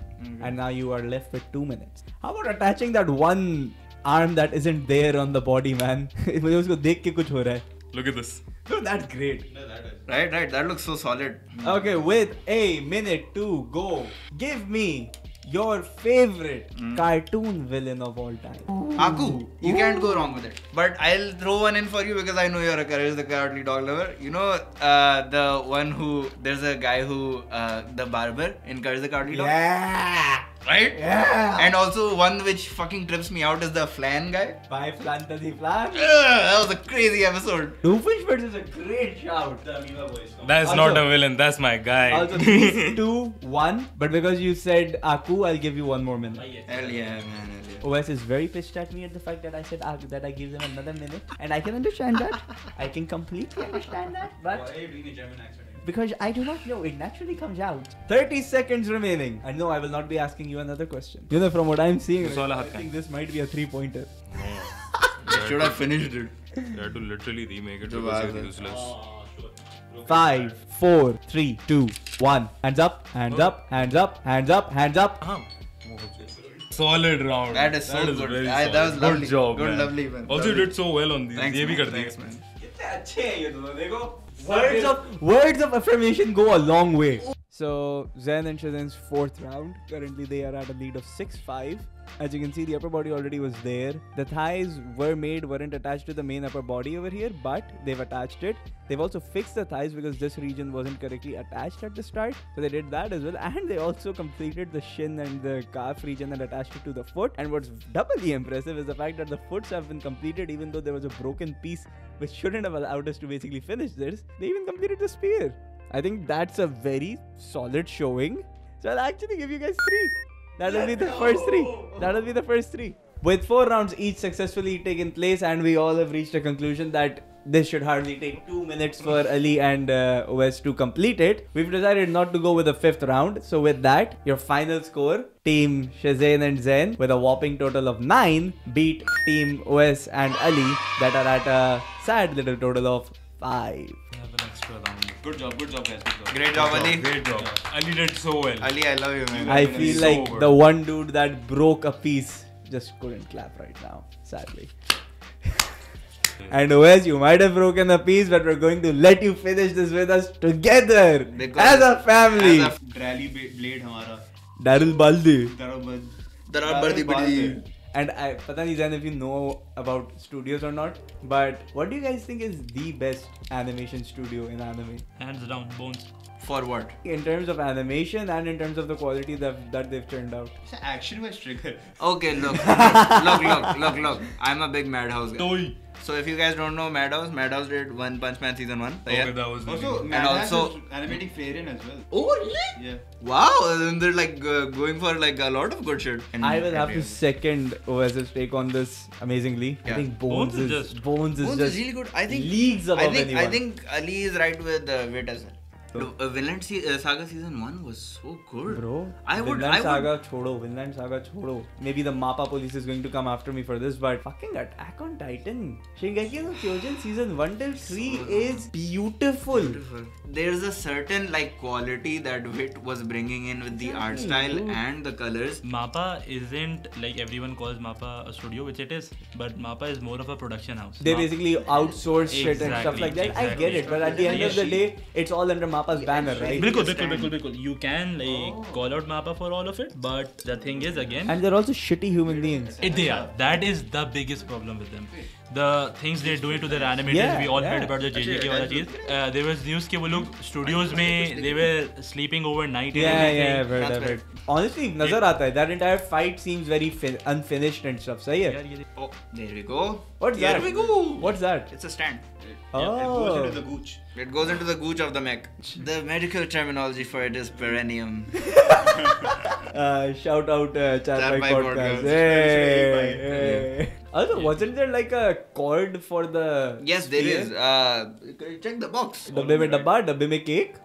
Speaker 1: and now you are left with two minutes. How about attaching that one arm that isn't there on the body, man? मुझे उसको देख के कुछ हो रहा है.
Speaker 5: Look at this.
Speaker 1: No, that's great.
Speaker 4: Right, right. That looks so solid.
Speaker 1: Okay, with a minute to go, give me your favorite cartoon villain of all time.
Speaker 4: Aku, you can't go wrong with it. But I'll throw one in for you because I know you're a Courage the Cowardly Dog lover. You know uh, the one who there's a guy who uh, the barber in Courage the Cowardly Dog.
Speaker 1: Yeah.
Speaker 4: Right? Yeah. And also one which fucking trips me out is the flan guy.
Speaker 1: Bye, Flantasi Flan.
Speaker 4: Ugh, that was a crazy episode.
Speaker 1: Doofenshmirtz is a great shout.
Speaker 3: The Amoeba boys.
Speaker 5: That's
Speaker 1: Also-
Speaker 5: not a villain. That's my guy.
Speaker 1: Also, three, two, one. But because you said Aku, I'll give you one more minute.
Speaker 4: Oh, hell yeah, man. Hell yeah.
Speaker 1: OS is very pissed at me at the fact that I said Aku, that I give them another minute. And I can understand that. I can completely understand that. But
Speaker 6: Why are you doing a German accent?
Speaker 1: because I do not know. It naturally comes out. 30 seconds remaining. And no, I will not be asking you another question. You know, from what I'm seeing,
Speaker 5: right, I
Speaker 1: think this might be a three pointer. No.
Speaker 4: Should have finished it.
Speaker 5: You had to literally remake it because it's useless.
Speaker 3: Ah,
Speaker 1: Five, four, three, two, one. Hands up, hands oh. up, hands up, hands up, hands up. Ah.
Speaker 5: Solid round.
Speaker 4: That is so that good.
Speaker 5: Is
Speaker 4: I, that was lovely.
Speaker 5: Good job.
Speaker 4: Good,
Speaker 5: man.
Speaker 4: lovely man.
Speaker 5: Also, you did so well on these.
Speaker 4: Thanks, man. Thanks, man.
Speaker 9: अच्छे हैं ये दोनों देखो।
Speaker 1: Words of words of affirmation go a long way So Zen and Shazen's fourth round. Currently they are at a lead of 6-5. As you can see, the upper body already was there. The thighs were made, weren't attached to the main upper body over here, but they've attached it. They've also fixed the thighs because this region wasn't correctly attached at the start. So they did that as well. And they also completed the shin and the calf region and attached it to the foot. And what's doubly impressive is the fact that the foots have been completed even though there was a broken piece which shouldn't have allowed us to basically finish this. They even completed the spear. I think that's a very solid showing. So I'll actually give you guys three. That'll be the first three. That'll be the first three. With four rounds each successfully taken place, and we all have reached a conclusion that this should hardly take two minutes for Ali and uh, OS to complete it. We've decided not to go with the fifth round. So with that, your final score, Team Shazane and Zen, with a whopping total of nine, beat Team OS and Ali that are at a sad little total of five.
Speaker 5: Have an extra round.
Speaker 6: Good job, good job, guys. Good job.
Speaker 4: Great job, Ali.
Speaker 5: Great job. Ali did so well.
Speaker 4: Ali, I love you, man.
Speaker 1: I
Speaker 5: been
Speaker 1: feel
Speaker 5: so
Speaker 1: like
Speaker 5: good.
Speaker 1: the one dude that broke a piece just couldn't clap right now, sadly. and OS, you might have broken a piece, but we're going to let you finish this with us together
Speaker 4: Because-
Speaker 1: as a family.
Speaker 4: as
Speaker 6: Rally ba- blade हमारा.
Speaker 1: Daryl Baldi.
Speaker 6: Darabad.
Speaker 4: There are birthday party.
Speaker 1: And I, pata nahi Zain if you know about studios or not, but what do you guys think is the best animation studio in anime?
Speaker 3: Hands down, bones.
Speaker 4: For what?
Speaker 1: In terms of animation and in terms of the quality that, that they've turned out.
Speaker 6: It's an action was trigger.
Speaker 4: Okay, look, look, look, look, look. I'm a big Madhouse guy.
Speaker 3: Toy.
Speaker 4: So if you guys don't know Madhouse, Madhouse did One Punch Man season one. So,
Speaker 5: Okay,
Speaker 4: yeah.
Speaker 5: that was
Speaker 6: Also,
Speaker 5: good.
Speaker 6: Madhouse
Speaker 4: also-
Speaker 6: animating Frieren as well.
Speaker 4: Oh really?
Speaker 6: Yeah.
Speaker 4: Wow, and they're like uh, going for like a lot of good shit. And
Speaker 1: I will have to second OS's take on this amazingly. I think Bones,
Speaker 3: Bones is
Speaker 1: is
Speaker 3: just-
Speaker 1: Bones is
Speaker 4: Bones
Speaker 1: just
Speaker 4: is really good. I think
Speaker 1: leagues above
Speaker 4: I think
Speaker 1: anyone.
Speaker 4: I think Ali is right with uh, Wit as well. The, uh, Vinland se- uh, Saga season one was so good.
Speaker 1: Bro,
Speaker 4: I would-
Speaker 1: Vinland
Speaker 4: I would-
Speaker 1: Saga chodo, Vinland Saga chodo. Maybe the Mappa police is going to come after me for this, but fucking Attack on Titan. Shingeki no Kyojin season 1 till 3 is beautiful.
Speaker 4: Beautiful. There's a certain like quality that Wit was bringing in with the art
Speaker 1: Exactly,
Speaker 4: style
Speaker 1: dude.
Speaker 4: and the colors.
Speaker 3: Mappa isn't like everyone calls Mappa a studio, which it is, but Mappa is more of a production house.
Speaker 1: They
Speaker 3: Ma-
Speaker 1: basically outsource shit and stuff
Speaker 3: Exactly,
Speaker 1: like that. I
Speaker 3: exactly.
Speaker 1: get it, but at the end of the day, it's all under Mappa's banner, right?
Speaker 3: Bilkul, bilkul, bilkul, bilkul. You can like call out Mappa for all of it, but the thing is again,
Speaker 1: And they're also shitty human beings.
Speaker 3: it, they are. That is the biggest problem with them. The things they doing to their animators we all heard about the JJK वाला चीज there was news कि वो लोग studios में
Speaker 1: दे
Speaker 3: were
Speaker 1: sleeping overnight या
Speaker 4: या
Speaker 1: right right honestly नजर आता है that entire fight seems very unfinished and stuff
Speaker 3: सही है
Speaker 4: oh there we go.
Speaker 1: What's
Speaker 4: there
Speaker 1: that?
Speaker 4: we go.
Speaker 1: What's that?
Speaker 4: It's a stand.
Speaker 6: Oh it goes into the gooch.
Speaker 4: It goes into the gooch of the mech. The medical terminology for it is perineum
Speaker 1: uh, shout out uh,
Speaker 4: Charpai
Speaker 1: podcast.
Speaker 4: Hey,
Speaker 1: hey, hey. Also, yeah. wasn't there like a cord for the.
Speaker 4: Yes, there
Speaker 1: spear?
Speaker 4: is. Uh, check the box.
Speaker 1: Dabbe mein dabba, dabbe mein cake.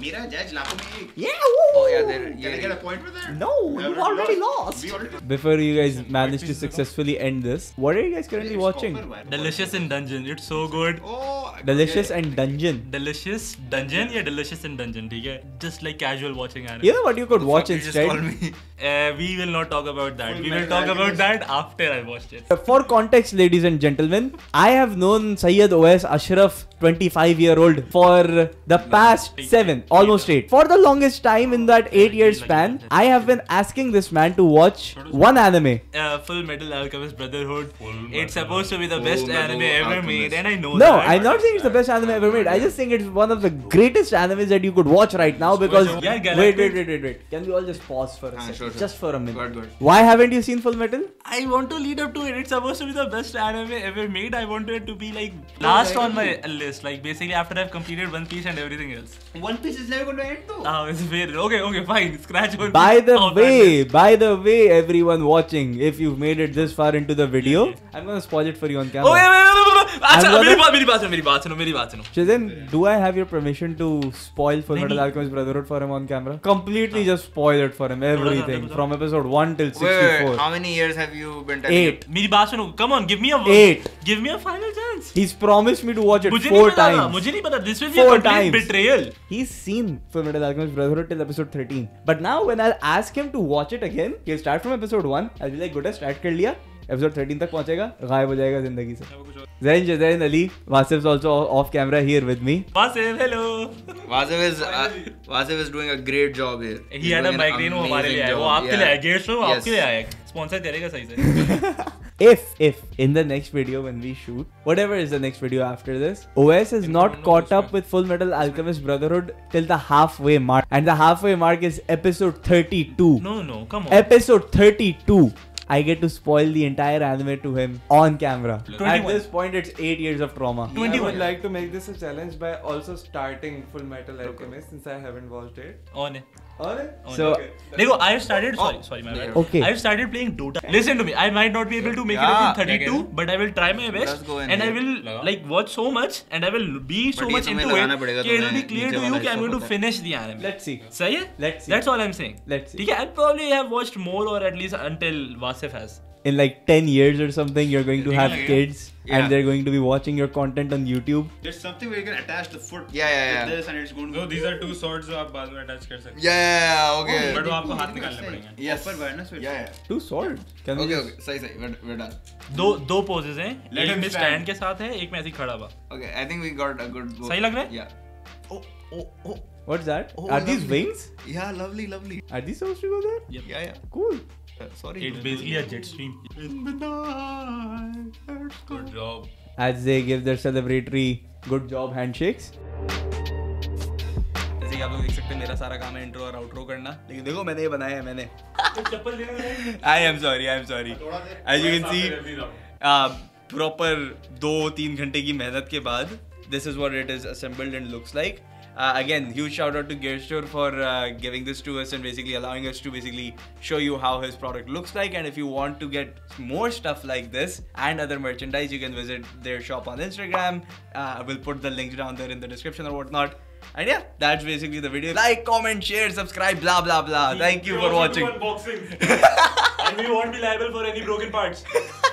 Speaker 6: Mira, Judge, Lakumi.
Speaker 1: Yeah, woo!
Speaker 4: Oh, yeah, there.
Speaker 6: Can yeah, I get a point for that?
Speaker 1: No, you already lost.
Speaker 6: lost. Already...
Speaker 1: Before you guys manage to successfully end this, what are you guys currently watching?
Speaker 3: Delicious in Dungeon. It's so good.
Speaker 6: Oh,
Speaker 1: Delicious and Dungeon.
Speaker 3: Delicious Dungeon, yeah, Delicious in Dungeon, okay? Just like casual watching anime.
Speaker 1: You know what you could watch instead?
Speaker 3: Uh, we will not talk about that. We will talk about that after I watched it.
Speaker 1: For context, ladies and gentlemen, I have known Syed OS Ashraf, 25 year old, for the past seven almost eight. For the longest time in that eight year span, I have been asking this man to watch one anime.
Speaker 3: Uh, Full Metal Alchemist Brotherhood. It's supposed to be the best
Speaker 4: Metal
Speaker 3: anime ever
Speaker 4: Alchemist.
Speaker 3: made, and I know
Speaker 1: No,
Speaker 3: that.
Speaker 1: I'm not saying it's the best anime ever made. I just think it's one of the greatest animes that you could watch right now because.
Speaker 3: Yeah,
Speaker 1: wait, wait, wait, wait, wait. Can we all just pause for a
Speaker 4: Ah,
Speaker 1: second?
Speaker 4: sure, sure.
Speaker 1: Just for a minute.
Speaker 4: Good, good.
Speaker 1: Why haven't you seen Full Metal?
Speaker 3: I want to lead up to it. It's supposed to be the best anime ever made. I wanted it to be like last on my list. Like basically after I've completed One Piece and everything else.
Speaker 4: One Piece is never going to end though.
Speaker 3: Oh, it's weird. Okay, okay, fine. Scratch One
Speaker 1: By
Speaker 3: Piece
Speaker 1: the
Speaker 3: off that
Speaker 1: way,
Speaker 3: list.
Speaker 1: by the way, everyone watching, if you've made it this far into the video, I'm gonna spoil it for you on camera.
Speaker 3: Oh, wait, wait, wait, wait, wait. अच्छा,
Speaker 1: I'm gonna-
Speaker 3: मेरी बात मेरी बात सुनो मेरी बात सुनो मेरी बात सुनो
Speaker 1: Shizin, do I have your permission to spoil Full
Speaker 3: नहीं,
Speaker 1: Metal
Speaker 3: नहीं।
Speaker 1: Alchemist Brotherhood for him on camera? Completely just spoil it for him, everything
Speaker 3: थोड़ा सा।
Speaker 1: from episode 1 till
Speaker 4: Wait, wait,
Speaker 1: 64.
Speaker 4: wait, how many years have you been telling
Speaker 1: Eight.
Speaker 3: मेरी बात सुनो come on give me a
Speaker 1: Eight.
Speaker 3: give me a final chance
Speaker 1: He's promised me to watch it
Speaker 3: मुझे
Speaker 1: four
Speaker 3: नहीं पता था,
Speaker 1: times.
Speaker 3: मुझे नहीं पता this will be a
Speaker 1: Four
Speaker 3: complete
Speaker 1: times.
Speaker 3: betrayal
Speaker 1: He's seen Fullmetal Alchemist Brotherhood till episode 13. But now when I'll ask him to watch it again, he'll start from episode 1. I'll be like, good, start कर लिया. Episode 13 तक पहुंचेगा गायब हो जाएगा ज़िंदगी से Ali, Wasif's also off camera here with me.
Speaker 3: Wasif hello
Speaker 4: Vasav is uh, Vasav is doing a great job here.
Speaker 3: he
Speaker 4: He's
Speaker 3: had a migraine वो हमारे लिए आया वो. आपके लिए. आया गेट्स वो. आपके लिए आया स्पॉन्सर करेगा सही से
Speaker 1: If, if, in the next video when we shoot, whatever is the next video after this, OS is not caught up with Full Metal Alchemist Brotherhood till the halfway mark. And the halfway mark is episode 32.
Speaker 3: no no come on
Speaker 1: Episode 32. I get to spoil the entire anime to him on camera. At this point, it's 8 years of trauma.
Speaker 10: I
Speaker 3: 21.
Speaker 10: would like to make this a challenge by also starting Full Metal Alchemist since I haven't watched it.
Speaker 3: on it
Speaker 10: Alright?
Speaker 3: on
Speaker 1: So-.
Speaker 3: देखो I have started sorry sorry my bad
Speaker 1: Okay.
Speaker 3: I have started playing Dota listen to me I might not be able to make it up to 32 but I will try my best
Speaker 4: in
Speaker 3: and I will like watch so much and I will be so much into it कि it will be clear to you कि I'm going to finish the anime
Speaker 1: Let's see.
Speaker 3: सही है
Speaker 1: Let's see.
Speaker 3: that's all I'm saying
Speaker 1: Let's see.
Speaker 3: ठीक है I probably have watched more or at least until Vasif has
Speaker 1: In like 10 years or something, you're going to have
Speaker 2: Yeah.
Speaker 1: kids
Speaker 4: Yeah.
Speaker 1: and they're going to be watching your content on YouTube.
Speaker 2: There's something where you can attach the foot
Speaker 4: Yeah, yeah,
Speaker 2: with
Speaker 4: yeah.
Speaker 2: this and it's going to
Speaker 5: No, these are two swords जो आप बाद में attach कर सकते
Speaker 4: Yeah, yeah, yeah, okay.
Speaker 5: हैं. But वो आपको हाथ निकालने पड़ेंगे.
Speaker 4: Yes.
Speaker 2: Upper wire, na, switch.
Speaker 4: Yeah, yeah.
Speaker 1: Two swords. Can we
Speaker 4: Okay,
Speaker 1: just-
Speaker 4: okay. सही सही. We're, we're done.
Speaker 3: दो दो poses हैं
Speaker 2: Let
Speaker 3: एक
Speaker 2: him
Speaker 3: में
Speaker 2: stand.
Speaker 3: stand के साथ है एक में ऐसे ही खड़ा हुआ
Speaker 4: Okay, I think we got a good.
Speaker 3: सही लग रहा है?
Speaker 4: Yeah. Oh, oh, oh.
Speaker 1: What's that?
Speaker 4: Oh,
Speaker 1: Are these
Speaker 4: lovely.
Speaker 1: wings?
Speaker 4: Yeah, lovely, lovely.
Speaker 1: Are these supposed to go there?
Speaker 3: Yep.
Speaker 4: Yeah, yeah.
Speaker 1: Cool.
Speaker 4: Sorry.
Speaker 3: It's basically a jet stream.
Speaker 4: In the night.
Speaker 5: Good job.
Speaker 1: As they give their celebratory good job handshakes.
Speaker 3: जैसे कि आप लोग देख सकते हैं मेरा सारा काम है इंट्रो और आउट्रो करना लेकिन देखो मैंने ये बनाया है मैंने I am sorry I am sorry as you can see proper दो तीन घंटे की मेहनत के बाद this is what it is assembled and looks like again huge shout out to Gear for uh, giving this to us and basically allowing us to basically show you how his product looks like. And if you want to get more stuff like this and other merchandise you can visit their shop on Instagram. Uh, we'll put the links down there in the description or whatnot. And yeah that's basically the video. Like comment share subscribe blah blah blah. Thank you for watching.
Speaker 11: Unboxing. and we won't be liable for any broken parts.